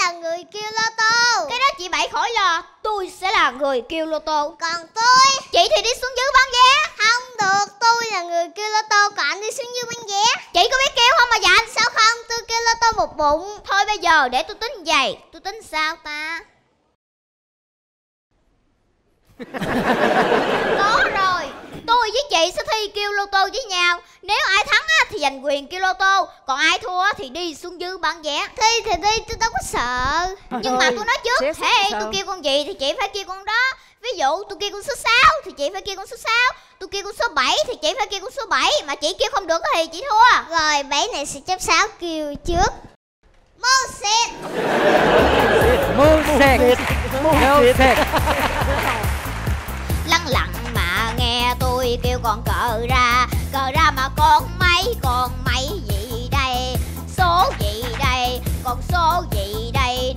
là người kêu lô tô. Cái đó chị bảy khỏi lo tôi sẽ là người kêu lô tô. Còn tôi? Chị thì đi xuống dưới bán vé. Không được tôi là người kêu lô tô còn anh đi xuống dưới bán vé. Chị có biết kêu không mà dạ sao không? Tôi kêu lô tô một bụng. Thôi bây giờ để tôi tính vậy tôi tính sao ta? Có rồi tôi với chị sẽ thi kêu lô tô với nhau. Nếu ai thắng á, thì giành quyền kêu lô tô còn ai thua á, thì đi xuống dưới bán vé. Thi thì đi tôi đâu có sợ. Nhưng mà tôi nói trước. thế tôi kêu con gì thì chị phải kêu con đó. Ví dụ tôi kêu con số 6 thì chị phải kêu con số 6 tôi kêu con số 7 thì chị phải kêu con số 7 mà chị kêu không được thì chị thua. Rồi 7 này sẽ chấp 6 kêu trước. Moses Music Music lăng tôi kêu con cờ ra cờ ra mà con mấy con mấy gì đây? Số gì đây? Con số gì đây?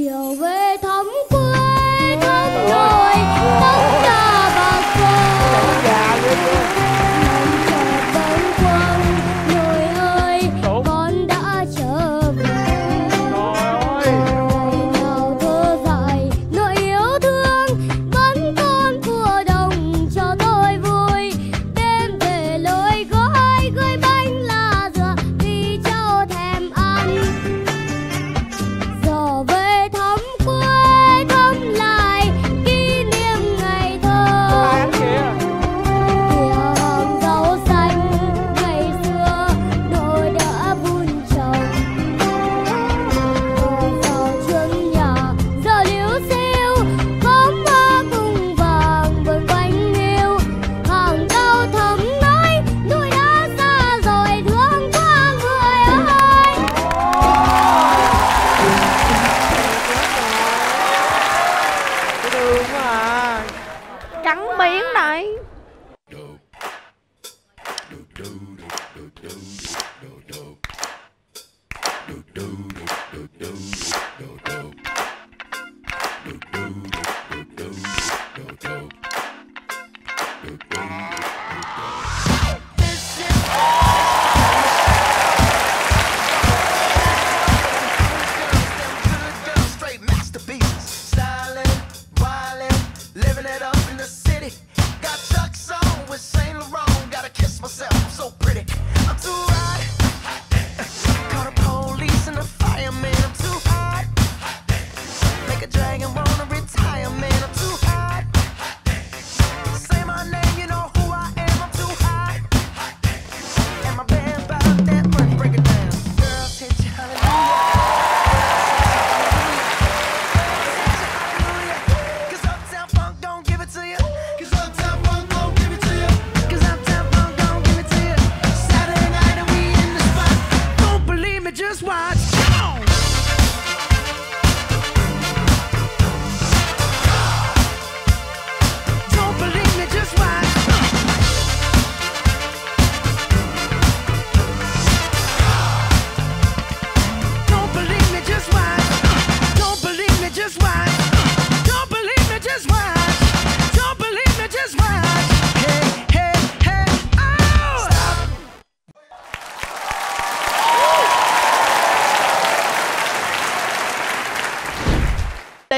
Chiều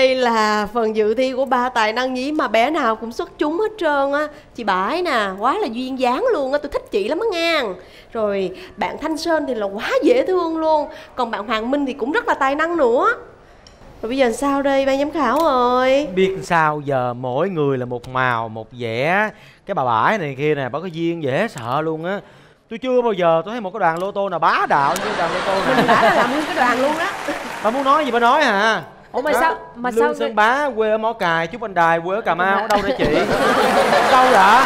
đây là phần dự thi của ba tài năng nhí mà bé nào cũng xuất chúng hết trơn á. Chị bãi nè quá là duyên dáng luôn á tôi thích chị lắm á ngang. Rồi bạn thanh sơn thì là quá dễ thương luôn còn bạn hoàng minh thì cũng rất là tài năng nữa. Rồi bây giờ sao đây ban giám khảo ơi? Biết sao giờ mỗi người là một màu một vẻ. Cái bà bãi này kia nè bà có duyên dễ sợ luôn á. Tôi chưa bao giờ tôi thấy một cái đoàn lô tô nào bá đạo như đoàn lô tô này. Đã là làm nguyên cái đoàn luôn đó. Bà muốn nói gì bà nói hả Ủa mà Đó, sao- mà Lương sao Sơn Bá quê ở Mỏ Cài, Chúc Anh Đài quê ở Cà Mau, ở đâu đây chị? đâu vậy?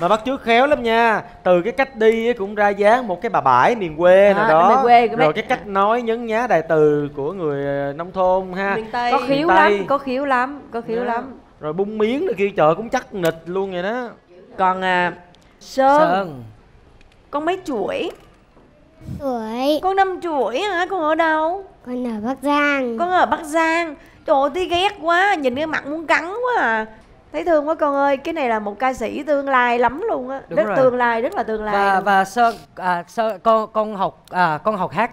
Mà bắt chước khéo lắm nha. Từ cái cách đi á cũng ra dáng một cái bà bãi miền quê À, đó. miền quê, Rồi mấy- cái cách nói nhấn nhá đại từ của người ờ, nông thôn ha. Miền tây. Có Miền khiếu Tây. lắm có khiếu lắm có khiếu Đó. lắm. Rồi bung miếng này kia trời cũng chắc nịch luôn vậy đó. Còn à, sơn, Sơn. Con mấy chuỗi Tuổi. Con năm chuỗi hả? Con ở đâu? Con ở Bắc Giang. Con ở bắc giang. Trời ơi tí ghét quá nhìn cái mặt muốn cắn quá à. Thấy thương quá con ơi cái này là một ca sĩ tương lai lắm luôn á. Rất rồi. tương lai rất là tương lai và luôn. và sơn à, sơn con con học à, con học hát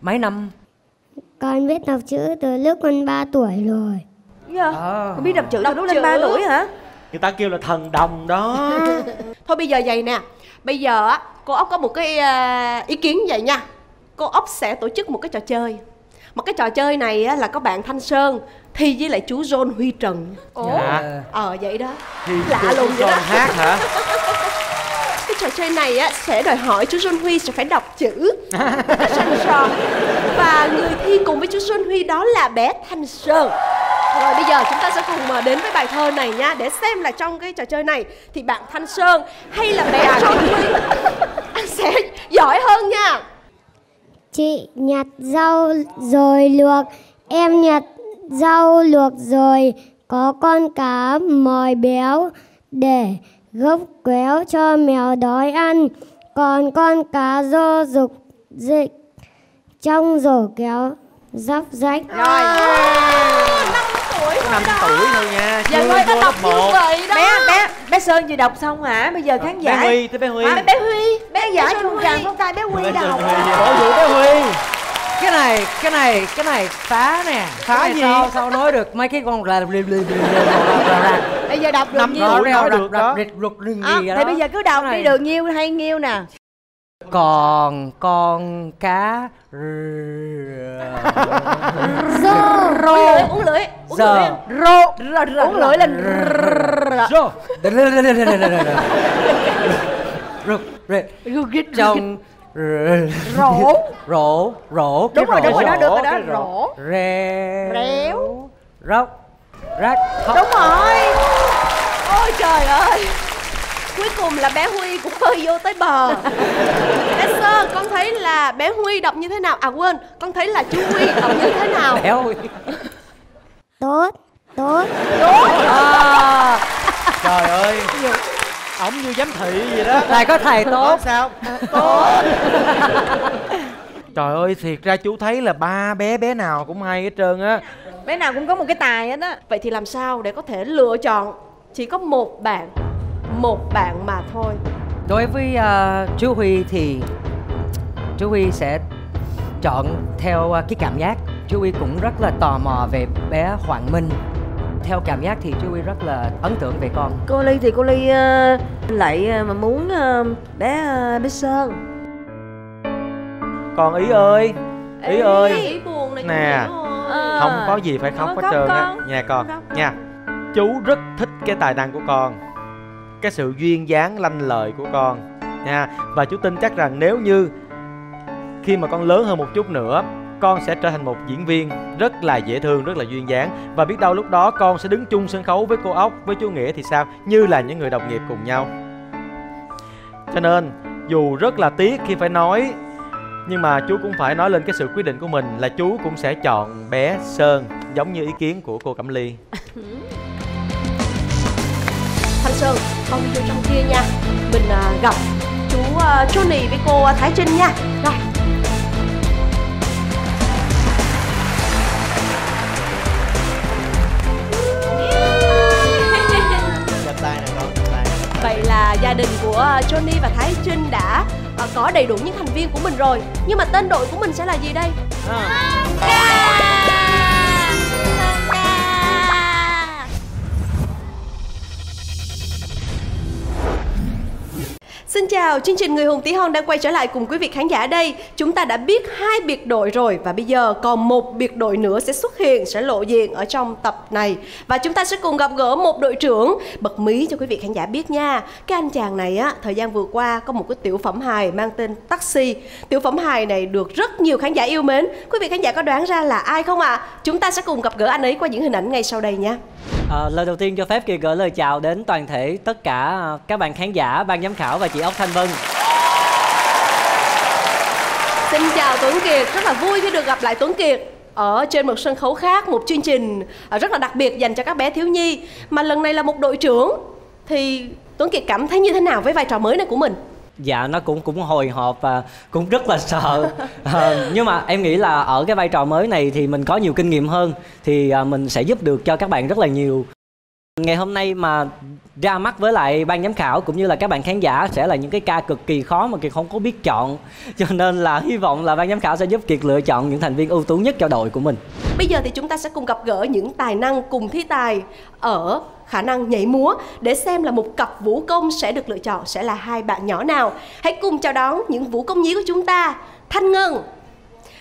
mấy năm? Con biết đọc chữ từ lúc con 3 tuổi rồi. Dạ. À. con biết đọc chữ từ Đọc lúc lên chữ. 3 tuổi hả? Người ta kêu là thần đồng đó. Thôi bây giờ vậy nè bây giờ á cô ốc có một cái à, ý kiến vậy nha. Cô ốc sẽ tổ chức một cái trò chơi. Một cái trò chơi này á, là có bạn thanh sơn thi với lại chú john huy trần. Ủa Dạ. ờ vậy đó. Thì Lạ cô vậy đó. còn hát hả? cái trò chơi này á sẽ đòi hỏi chú Xuân Huy sẽ phải đọc chữ. Sanh sò và người thi cùng với chú Xuân Huy đó là bé Thanh Sơn rồi bây giờ chúng ta sẽ cùng mà đến với bài thơ này nha để xem là trong cái trò chơi này thì bạn Thanh Sơn hay là bé Xuân Huy sẽ giỏi hơn nha. Chị nhặt rau rồi luộc Em nhặt rau luộc rồi Có con cá mòi béo Để gốc quéo cho mèo đói ăn. Còn con cá rô rục dịch Trong rổ kéo Dắp rách. Rồi Có 5 tuổi thôi nha giờ vô nó đọc như một. vậy đó bé bé bé sơn vừa đọc xong hả bây giờ khán Bé giả Huy, tới bé Huy Hả? bé Huy bé giả Xuân chung Huy. tràn phong tay bé huy Bé đọc Cổ vũ bé Huy cái này cái này cái này phá nè Phá gì? sao sao nói được mấy cái con là bây giờ đọc được Năm nhiêu tuổi nói được đó. rừng à, gì vậy thì đó bây giờ cứ đọc đi được nhiêu hay nhiêu nè còn con cá Rô. Rô uống lưỡi uống lưỡi. rô. Uống lưỡi lên. rô. Trong rổ rổ rổ đúng rồi đúng rồi đó được rồi đó. rổ réo Réo. róc. Rách. Đúng rồi. Ôi trời ơi cuối cùng là bé Huy cũng bơi vô tới bờ. Bé Sơn con thấy là bé Huy đọc như thế nào? À quên con thấy là chú Huy đọc như thế nào? Béo Tốt Tốt. À, Trời ơi. Ổng như giám thị vậy đó. Này có thầy tốt Tốt. sao? Tốt. Trời ơi thiệt ra chú thấy là ba bé bé nào cũng hay hết trơn á. Bé nào cũng có một cái tài hết á. Vậy thì làm sao để có thể lựa chọn chỉ có một bạn một bạn mà thôi đối với à, chú Huy thì chú Huy sẽ chọn theo à, cái cảm giác chú Huy cũng rất là tò mò về bé Hoàng Minh theo cảm giác thì chú Huy rất là ấn tượng về con cô ly thì cô ly ờ, lại ờ, mà muốn ờ, bé ờ, bé sơn Còn Ý ơi Ý ơi ý buồn này Nè. Ờ. Không có gì phải khóc Không hết trơn á. Nha con. Nha Chú rất thích cái tài năng của con cái sự duyên dáng lanh lợi của con Nha Và chú tin chắc rằng nếu như Khi mà con lớn hơn một chút nữa con sẽ trở thành một diễn viên rất là dễ thương, rất là duyên dáng và biết đâu lúc đó con sẽ đứng chung sân khấu với cô ốc, với chú nghĩa thì sao? Như là những người đồng nghiệp cùng nhau. Cho nên dù rất là tiếc khi phải nói nhưng mà chú cũng phải nói lên cái sự quyết định của mình là chú cũng sẽ chọn bé Sơn giống như ý kiến của cô Cẩm Ly. Thanh Sơn con đi vô trong kia nha. Mình à, gặp chú à, Johnny với cô à, Thái Trinh nha. Rồi. Vậy là gia đình của à, Johnny và Thái Trinh đã à, có đầy đủ những thành viên của mình rồi. Nhưng mà tên đội của mình sẽ là gì đây? Xin chào, chương trình Người hùng tí hon đang quay trở lại cùng quý vị khán giả đây. Chúng ta đã biết hai biệt đội rồi và bây giờ còn một biệt đội nữa sẽ xuất hiện, sẽ lộ diện ở trong tập này. Và chúng ta sẽ cùng gặp gỡ một đội trưởng bật mí cho quý vị khán giả biết nha. Cái anh chàng này á, thời gian vừa qua có một cái tiểu phẩm hài mang tên Taxi. Tiểu phẩm hài này được rất nhiều khán giả yêu mến. Quý vị khán giả có đoán ra là ai không ạ? À? Chúng ta sẽ cùng gặp gỡ anh ấy qua những hình ảnh ngay sau đây nha. À, lời đầu tiên cho phép Kiệt gửi lời chào đến toàn thể tất cả à, các bạn khán giả, ban giám khảo và chị Ốc Thanh Vân. Xin chào Tuấn Kiệt, rất là vui khi được gặp lại Tuấn Kiệt ở trên một sân khấu khác, một chương trình à, rất là đặc biệt dành cho các bé thiếu nhi mà lần này là một đội trưởng thì Tuấn Kiệt cảm thấy như thế nào với vai trò mới này của mình? Dạ nó cũng cũng hồi hộp và cũng rất là sợ. À, Nhưng mà em nghĩ là ở cái vai trò mới này thì mình có nhiều kinh nghiệm hơn Thì à, mình sẽ giúp được cho các bạn rất là nhiều. Ngày hôm nay mà ra mắt với lại ban giám khảo cũng như là các bạn khán giả sẽ là những cái ca cực kỳ khó mà Kiệt không có biết chọn. Cho nên là hy vọng là ban giám khảo sẽ giúp Kiệt lựa chọn những thành viên ưu tú nhất cho đội của mình. Bây giờ thì chúng ta sẽ cùng gặp gỡ những tài năng cùng thi tài ở khả năng nhảy múa để xem là một cặp vũ công sẽ được lựa chọn sẽ là hai bạn nhỏ nào. Hãy cùng chào đón những vũ công nhí của chúng ta, Thanh Ngân,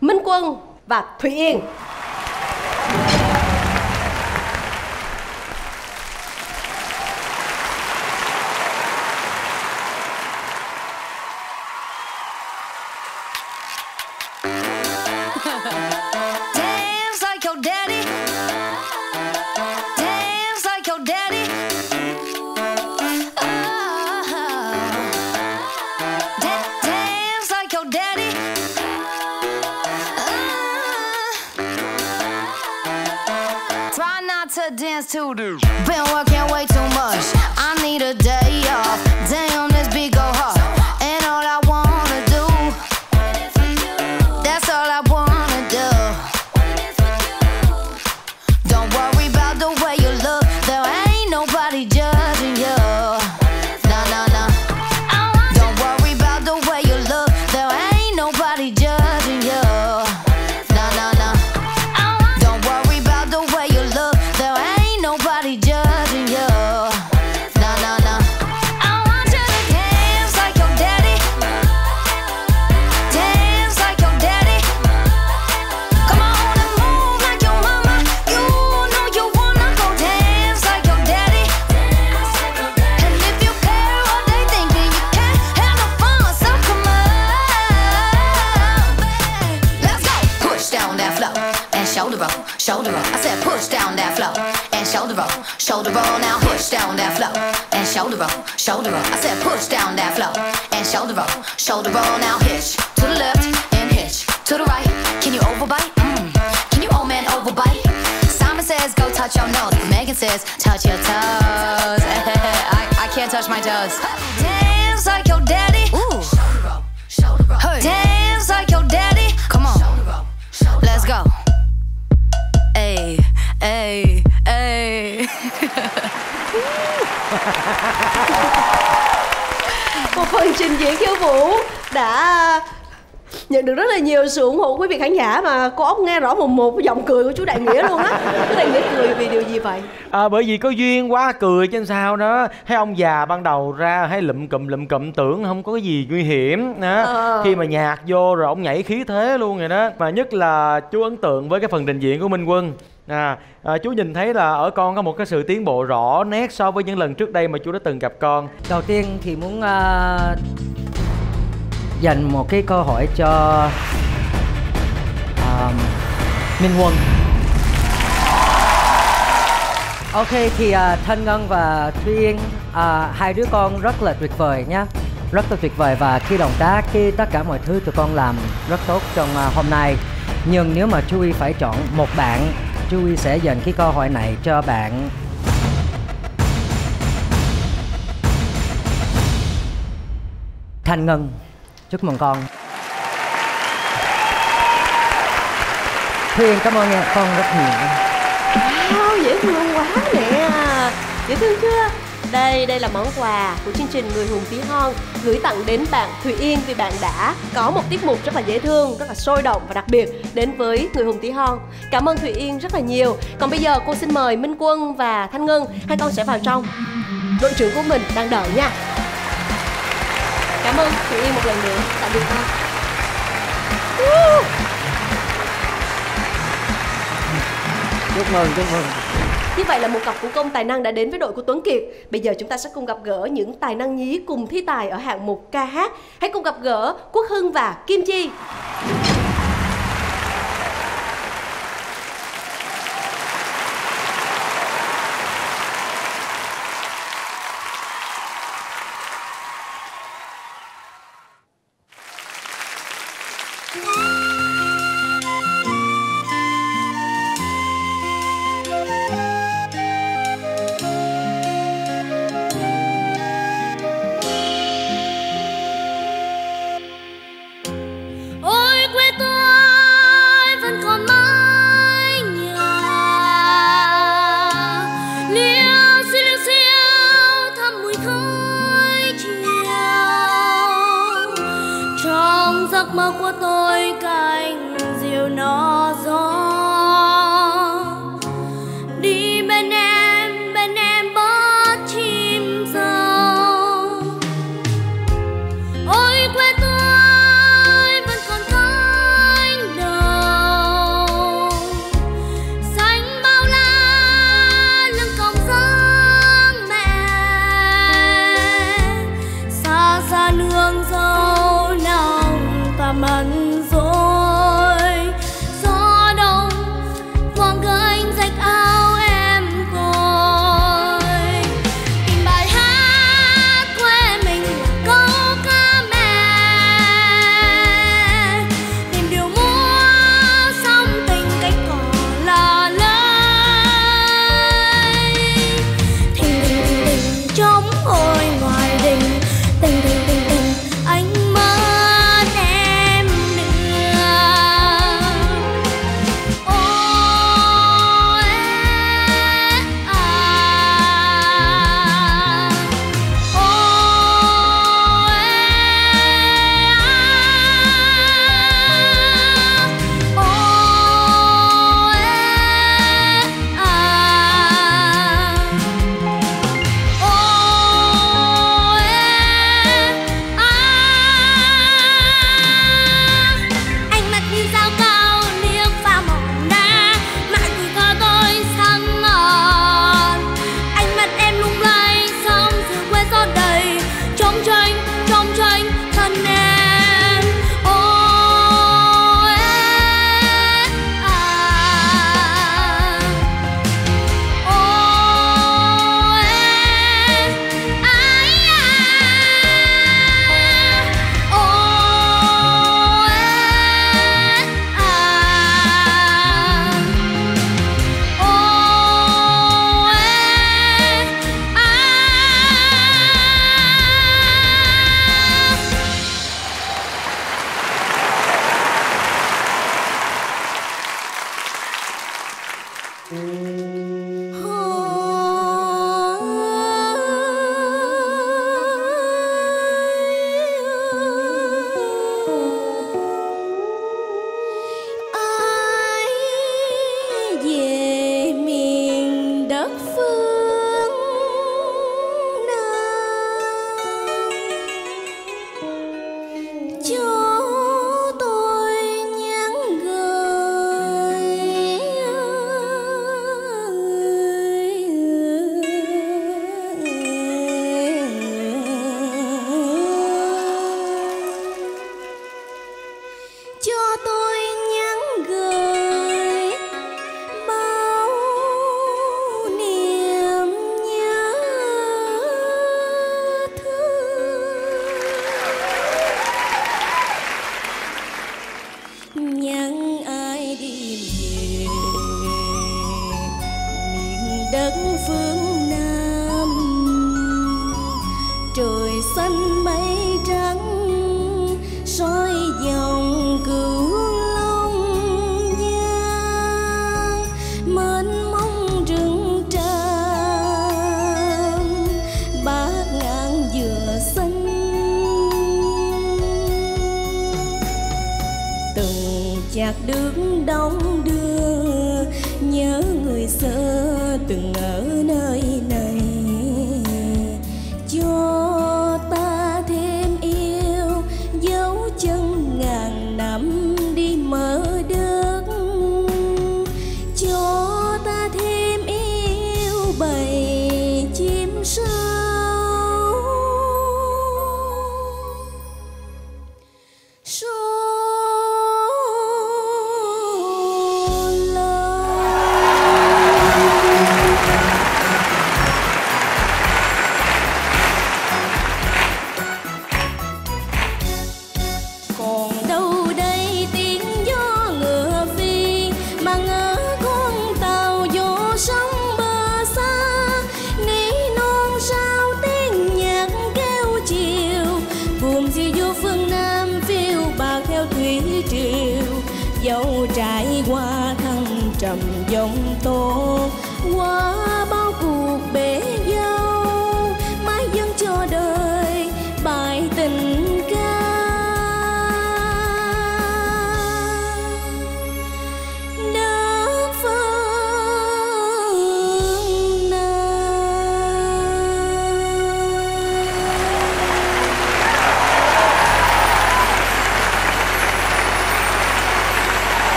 Minh Quân và Thủy Yên. Dance to the. Been working way too much. I need a day shoulder roll, shoulder roll. Now push down that flow and shoulder roll, shoulder roll. I said push down that flow and shoulder roll, shoulder roll. Now hitch to the left and hitch to the right. Can you overbite? Mm. Can you old man overbite? Simon says go touch your nose. Megan says touch your toes. I, I can't touch my toes. Dance like your daddy. Ooh. Hey. Dance like your daddy. Come on. Let's go. Hey, hey. Một phần trình diễn khiêu vũ đã nhận được rất là nhiều sự ủng hộ của quý vị khán giả mà cô ốc nghe rõ một một giọng cười của chú đại nghĩa luôn á. Chú đại nghĩa cười vì điều gì vậy? À, bởi vì có duyên quá cười chứ sao đó. Thấy ông già ban đầu ra hay lụm cụm lụm cụm tưởng không có cái gì nguy hiểm đó. Ờ. khi mà nhạc vô rồi ông nhảy khí thế luôn rồi đó. Mà nhất là chú ấn tượng với cái phần trình diễn của minh quân à, à chú nhìn thấy là ở con có một cái sự tiến bộ rõ nét so với những lần trước đây mà chú đã từng gặp con. Đầu tiên thì muốn uh, dành một cái câu hỏi cho uh, Minh Quân Ok thì uh, Thanh Ngân và Thúy Yên uh, hai đứa con rất là tuyệt vời nhá. Rất là tuyệt vời và khi động tác khi tất cả mọi thứ tụi con làm rất tốt trong uh, hôm nay. Nhưng nếu mà chú Y phải chọn một bạn chú sẽ dành cái câu hỏi này cho bạn. Thanh Ngân chúc mừng con. Thúy cảm ơn con rất nhiều Wow, dễ thương quá nè. Dễ thương chưa? Đây, đây là món quà của chương trình Người Hùng Tí Hon gửi tặng đến bạn Thùy Yên vì bạn đã có một tiết mục rất là dễ thương, rất là sôi động và đặc biệt đến với Người Hùng Tí Hon. Cảm ơn Thùy Yên rất là nhiều. Còn bây giờ cô xin mời Minh Quân và Thanh Ngân, hai con sẽ vào trong. Đội trưởng của mình đang đợi nha. Cảm ơn Thùy Yên một lần nữa. Tạm biệt con. Chúc mừng, chúc mừng. Như vậy là một cặp vũ công tài năng đã đến với đội của Tuấn Kiệt. Bây giờ chúng ta sẽ cùng gặp gỡ những tài năng nhí cùng thi tài ở hạng mục ca hát. Hãy cùng gặp gỡ Quốc Hưng và Kim Chi.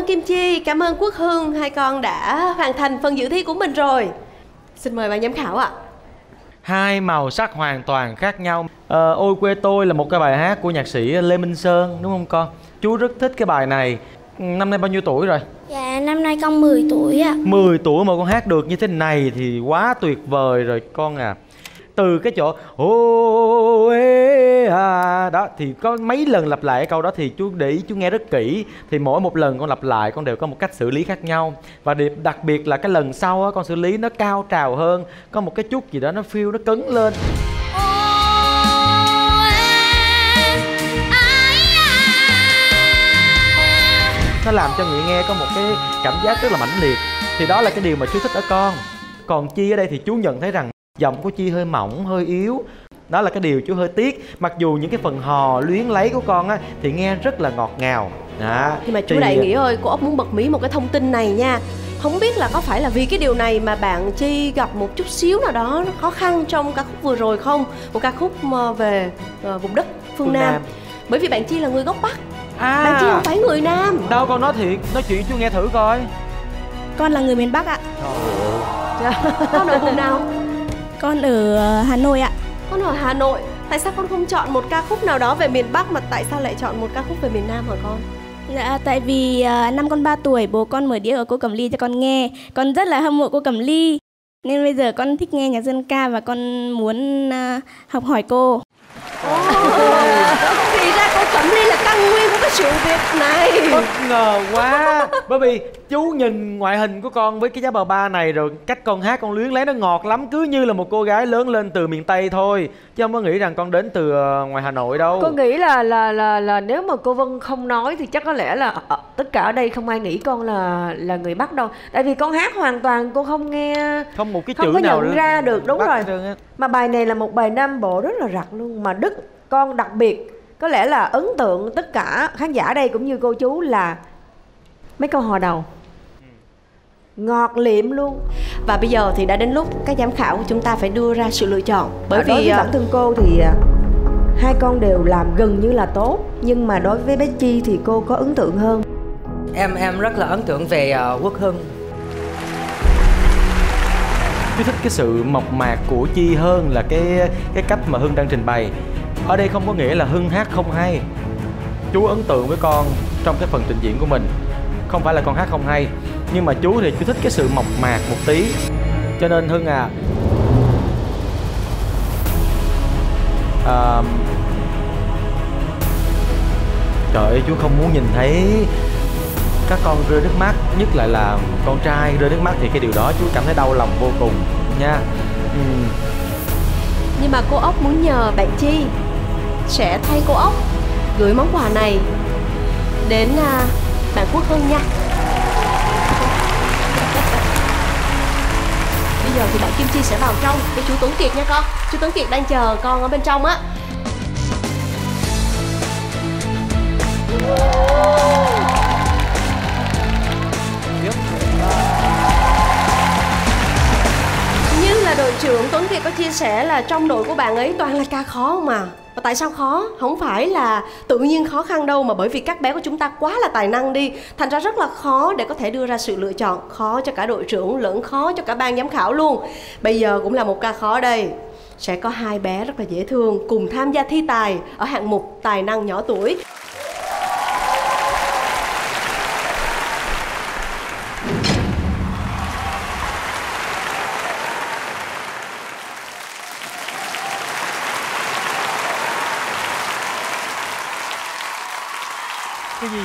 Ơn Kim Chi, cảm ơn Quốc Hưng. Hai con đã hoàn thành phần dự thi của mình rồi. Xin mời ban giám khảo ạ. Hai màu sắc hoàn toàn khác nhau. Ờ, ôi quê tôi là một cái bài hát của nhạc sĩ lê minh sơn đúng không con? Chú rất thích cái bài này. Năm nay bao nhiêu tuổi rồi? Dạ năm nay con 10 tuổi ạ. 10 tuổi mà con hát được như thế này thì quá tuyệt vời rồi con à từ cái chỗ ô ê à đó thì có mấy lần lặp lại câu đó thì chú để ý chú nghe rất kỹ. Thì mỗi một lần con lặp lại con đều có một cách xử lý khác nhau. Và đặc biệt là cái lần sau á con xử lý nó cao trào hơn có một cái chút gì đó nó phiêu nó cứng lên. Nó làm cho người nghe có một cái cảm giác rất là mãnh liệt. Thì đó là cái điều mà chú thích ở con. Còn chi ở đây thì chú nhận thấy rằng giọng của chi hơi mỏng hơi yếu đó là cái điều chú hơi tiếc mặc dù những cái phần hò luyến lấy của con á thì nghe rất là ngọt ngào đó Nhưng mà chú thì- Đại Nghĩa ơi, cô ốc muốn bật mí một cái thông tin này nha Không biết là có phải là vì cái điều này mà bạn Chi gặp một chút xíu nào đó khó khăn trong ca khúc vừa rồi không? Một ca khúc mà về ờ, vùng đất phương, Phương Nam. Nam. Bởi vì bạn Chi là người gốc Bắc À. Bạn Chi không phải người Nam đâu con nói thiệt nói chuyện chú nghe thử coi Con là người miền Bắc ạ Con ở vùng nào? Con ở ờ, Hà Nội ạ. Con ở Hà Nội? Tại sao con không chọn một ca khúc nào đó về miền Bắc Mà tại sao lại chọn một ca khúc về miền Nam hả con? Dạ, tại vì ờ, năm con 3 tuổi bố con mở đĩa của cô Cẩm Ly cho con nghe. Con rất là hâm mộ cô Cẩm Ly. Nên bây giờ con thích nghe nhạc dân ca và con muốn ờ, học hỏi cô. Thì ra cô Cẩm Ly là căn nguyên của cái sự việc này. Bất ngờ quá. Bởi vì chú nhìn ngoại hình của con với cái giá bờ ba này rồi cách con hát con luyến lấy nó ngọt lắm cứ như là một cô gái lớn lên từ miền tây thôi chứ không có nghĩ rằng con đến từ ờ, ngoài hà nội đâu. Con nghĩ là là là là nếu mà cô Vân không nói thì chắc có lẽ là ờ, tất cả ở đây không ai nghĩ con là là người Bắc đâu. Tại vì con hát hoàn toàn cô không nghe không một cái không chữ có nào nhận ra được đúng Bắc rồi. Mà bài này là một bài Nam Bộ rất là rặt luôn mà Đức con đặc biệt có lẽ là ấn tượng tất cả khán giả đây cũng như cô chú là mấy câu hò đầu. Ngọt liệm luôn. Và bây giờ thì đã đến lúc các giám khảo của chúng ta phải đưa ra sự lựa chọn. Bởi À, đối vì với à, bản thân cô thì à, hai con đều làm gần như là tốt. Nhưng mà đối với bé Chi thì cô có ấn tượng hơn. Em em rất là ấn tượng về ờ, Quốc Hưng. Chú thích cái sự mộc mạc của chi hơn là cái cái cách mà hưng đang trình bày ở đây không có nghĩa là hưng hát không hay. Chú ấn tượng với con trong cái phần trình diễn của mình. Không phải là con hát không hay, nhưng mà chú thì chú thích cái sự mộc mạc một tí. Cho nên hưng à à trời ơi, chú không muốn nhìn thấy các con rơi nước mắt, nhất lại là con trai rơi nước mắt thì cái điều đó chú cảm thấy đau lòng vô cùng nha. Ừ. Nhưng mà cô ốc muốn nhờ bạn Chi. Sẽ thay cô ốc. Gửi món quà này Đến à, bạn Quốc Hưng nha. Bây giờ thì bạn Kim Chi sẽ vào trong Với chú Tuấn Kiệt nha con. Chú Tuấn Kiệt đang chờ con ở bên trong á. Như là đội trưởng Tuấn Kiệt có chia sẻ là trong đội của bạn ấy toàn là ca khó không mà và tại sao khó? Không phải là tự nhiên khó khăn đâu, Mà bởi vì các bé của chúng ta quá là tài năng đi. Thành ra rất là khó để có thể đưa ra sự lựa chọn. Khó cho cả đội trưởng lẫn khó cho cả ban giám khảo luôn. Bây giờ cũng là một ca khó đây. Sẽ có hai bé rất là dễ thương Cùng tham gia thi tài ở hạng mục tài năng nhỏ tuổi cái gì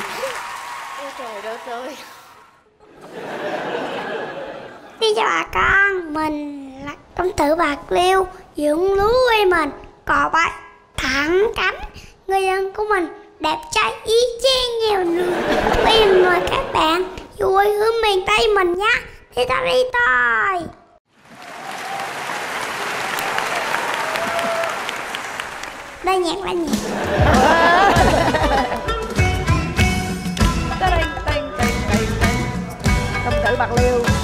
Ôi trời đất ơi Đi chào bà con Mình là công tử Bạc Liêu, Dưỡng lúa quê mình. Cò bay thẳng cánh, Người dân của mình đẹp trai y chang nhiều nữa em mời các bạn vui hướng miền Tây mình nhé. Đi ta đi thôi. Đây nhạc là nhạc. Công tử bạc liêu.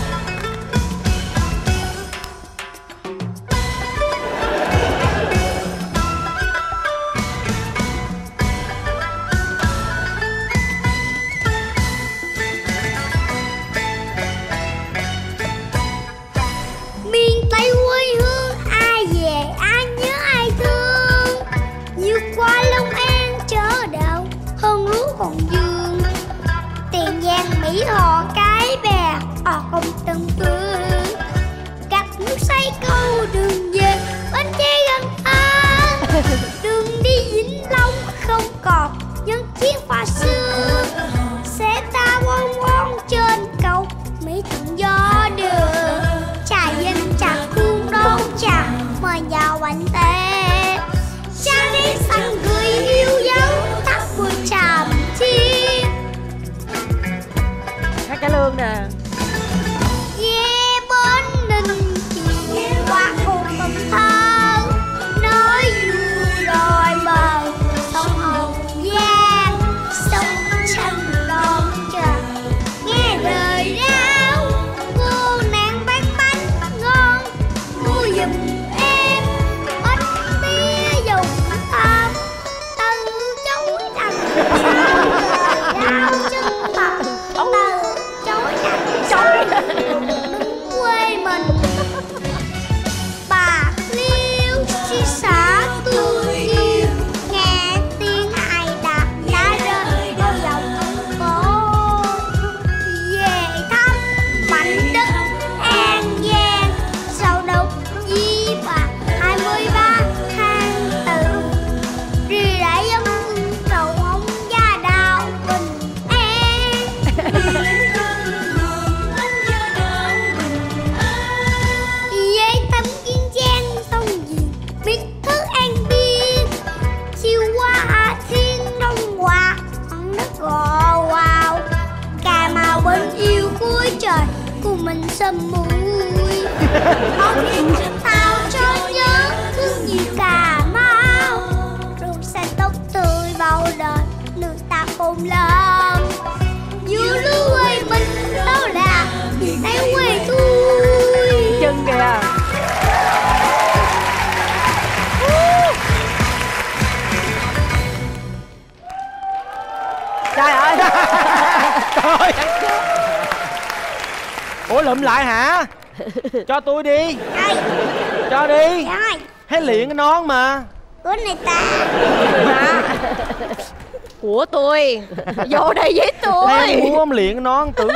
Vô đây với tôi. Hay muốn ông nón tưởng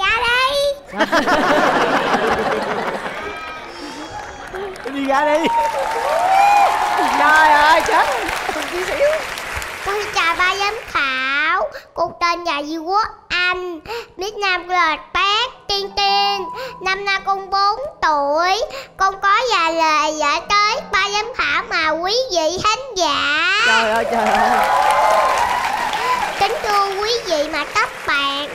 ra đây. Đi ra đi. Trời ơi chết. Con xin chào ba giám khảo. Cô tên là Duy Quốc Anh. Biết Nam là Tiên Tiên. Năm nay con 4 tuổi. Con có vài lời gửi tới. Ba giám khảo mà quý vị khán giả. Trời ơi trời ơi. Kính thưa quý vị mà các bạn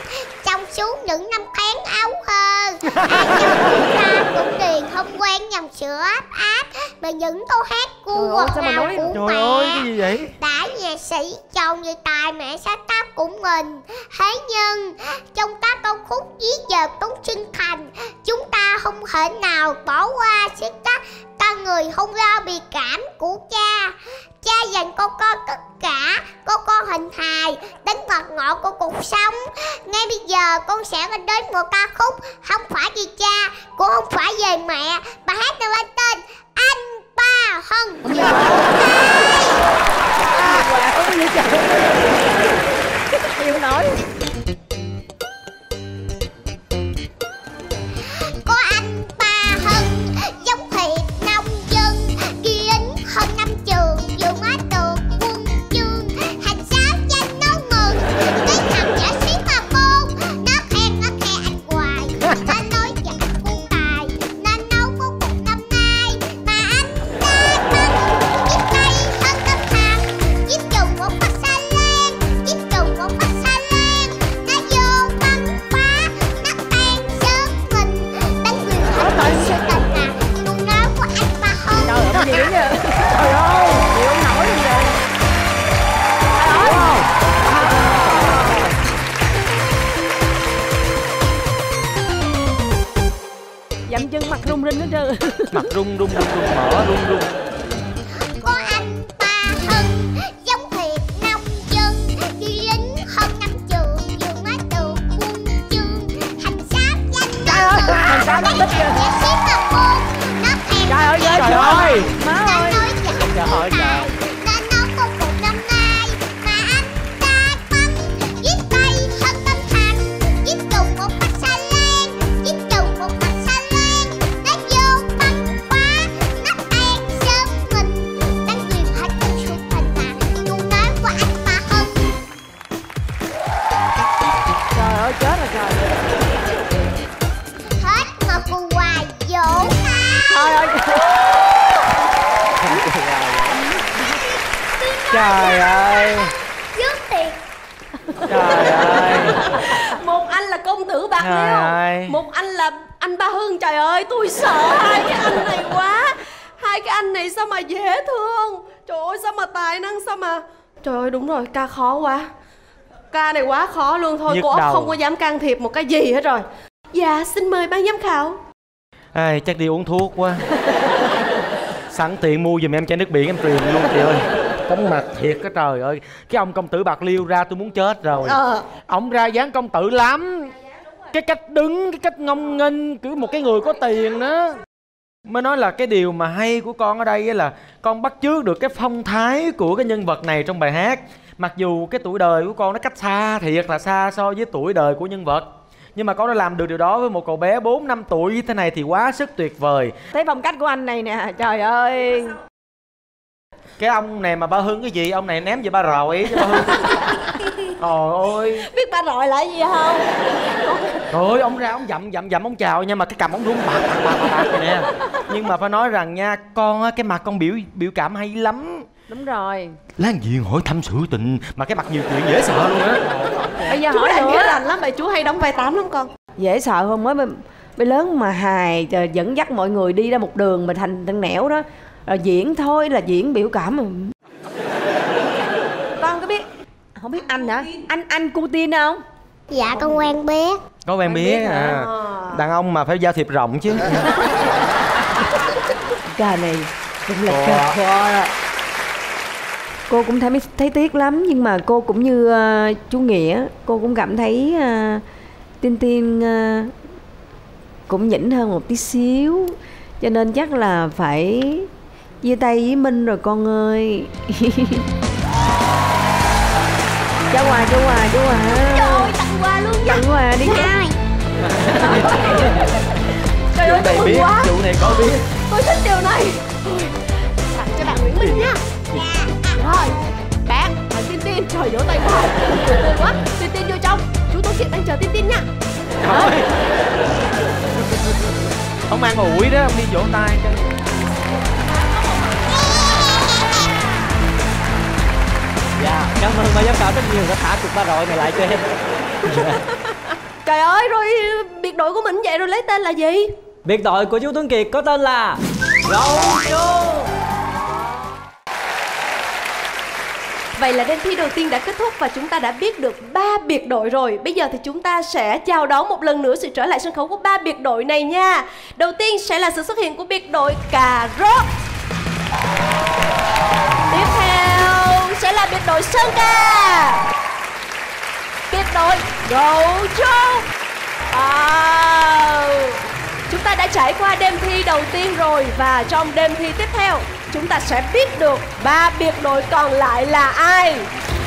Trong suốt những năm tháng áo hơn. Ai trong ta cũng điền không quen dòng sữa áp áp Bởi những câu hát cu Trời ơi, quật sao mà nào nói của Trời mẹ. ơi cái gì vậy? Đã nhạc sĩ chồng người tài mẹ sáng tác của mình. Thế nhưng trong các câu khúc viết giờ tống sinh thành chúng ta không thể nào bỏ qua sức tác người không lo bị cảm của cha cha dành con con tất cả con con hình hài đến ngọt ngọt của cuộc sống ngay bây giờ con sẽ đến một ca khúc không phải vì cha cũng không phải về mẹ Bà hát này mang tên anh ba hân Yêu nói rung rung rung trời ơi. Trước tiền trời ơi. Một anh là công tử bạc liêu. một anh là anh ba hưng trời ơi tôi sợ hai cái anh này quá. Hai cái anh này sao mà dễ thương? Trời ơi sao mà tài năng sao mà trời ơi đúng rồi ca khó quá. Ca này quá khó luôn thôi. Nhức cô ốc đầu. không có dám can thiệp một cái gì hết rồi. Dạ xin mời ban giám khảo. Ai, chắc đi uống thuốc quá. Sẵn tiện mua giùm em chai nước biển em truyền luôn chị ơi cống mặt. Thiệt cái trời ơi cái ông công tử bạc liêu ra tôi muốn chết rồi. Ờ. ông ra dáng công tử lắm. Cái cách đứng cái cách ngông nghênh kiểu một cái người có tiền đó mới nói là cái điều mà hay của con ở đây á là con bắt chước được cái phong thái của cái nhân vật này trong bài hát. Mặc dù cái tuổi đời của con nó cách xa thiệt là xa so với tuổi đời của nhân vật. Nhưng mà con đã làm được điều đó với một cậu bé 4 năm tuổi như thế này thì quá sức tuyệt vời. Thấy phong cách của anh này nè trời ơi cái ông này mà ba hưng cái gì? Ông này ném về ba rồi chứ ba hưng trời ơi. Biết ba rọi là gì không? Trời ơi ông ra ông dậm dậm dậm ông chào nha mà cái cầm ông rung bạc bạc bạc bạc vậy nè. Nhưng mà phải nói rằng nha con á cái mặt con biểu biểu cảm hay lắm. Đúng rồi. Lan Diện hỏi thăm sự tình mà cái mặt nhiều chuyện dễ sợ luôn á. Bây giờ chú hỏi nữa. nghĩa lành lắm bà chú hay đóng vai tám lắm con. Dễ sợ hơn mới mới, lớn mà hài trời, dẫn dắt mọi người đi ra một đường mà thành thằng nẻo đó rồi diễn thôi là diễn biểu cảm mà. Con có biết không biết anh hả? Anh anh cu tin không? Dạ con quen biết. Có quen biết à. Đàn ông mà phải giao thiệp rộng chứ. Ca này cũng là ca khó cô cũng thấy thấy tiếc lắm nhưng mà cô cũng như ờ, chú nghĩa cô cũng cảm thấy uh, tiên tiên ờ, cũng nhỉnh hơn một tí xíu. Cho nên chắc là phải chia tay với minh rồi con ơi. Cháu hòa cháu hòa cháu hòa trời tặng quà luôn tặng quà đi. Nha trời ơi tôi mừng quá. vụ này có biết. Tôi thích điều này. Tặng cho bạn Nguyễn Minh nha. Rồi bạn bạn Tin Tin trời vỗ tay tuyệt vời quá. Tin Tin vô trong. Chú Tố Kiệt đang chờ Tin Tin nha. Trời. ông ăn ủi đó ông đi vỗ tay cho cảm ơn ban giám khảo rất nhiều đã thả cục ba rọi này lại cho em trời ơi rồi biệt đội của mình vậy rồi lấy tên là gì Biệt đội của chú Tuấn Kiệt có tên là Gấu Chú Vậy là đêm thi đầu tiên đã kết thúc và chúng ta đã biết được ba biệt đội rồi. Bây giờ thì chúng ta sẽ chào đón một lần nữa sự trở lại sân khấu của ba biệt đội này nha. Đầu tiên sẽ là sự xuất hiện của biệt đội cà rốt. Tiếp theo sẽ là biệt đội sơn ca. Biệt đội Gậu trúc. À, Chúng ta đã trải qua đêm thi đầu tiên rồi và trong đêm thi tiếp theo chúng ta sẽ biết được ba biệt đội còn lại là ai.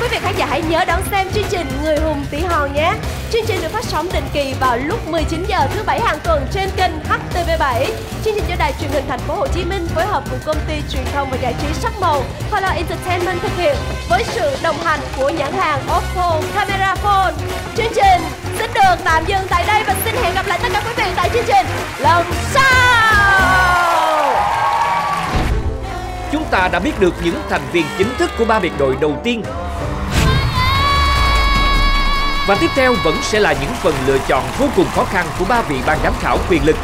Quý vị khán giả hãy nhớ đón xem chương trình Người hùng tí hòn nhé. Chương trình được phát sóng định kỳ vào lúc 19 giờ thứ bảy hàng tuần trên kênh HTV7. Chương trình do đài truyền hình thành phố Hồ Chí Minh phối hợp cùng công ty truyền thông và giải trí sắc màu Color Entertainment thực hiện với sự đồng hành của nhãn hàng Oppo Camera Phone. Chương trình xin được tạm dừng tại đây và xin hẹn gặp lại tất cả quý vị tại chương trình lần sau. Chúng ta đã biết được những thành viên chính thức của ba biệt đội đầu tiên. Và tiếp theo vẫn sẽ là những phần lựa chọn vô cùng khó khăn của ba vị ban giám khảo quyền lực.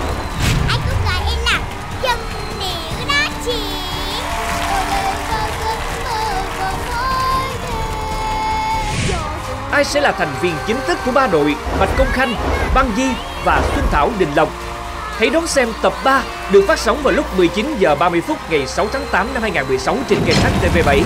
Ai cũng gọi em là chân nữ đó chị Ai sẽ là thành viên chính thức của ba đội Bạch Công Khanh, Băng Di và Xuân Thảo Đình Lộc? Hãy đón xem tập 3 được phát sóng vào lúc 19 giờ 30 phút ngày 6 tháng 8 năm 2016 trên kênh HTV7.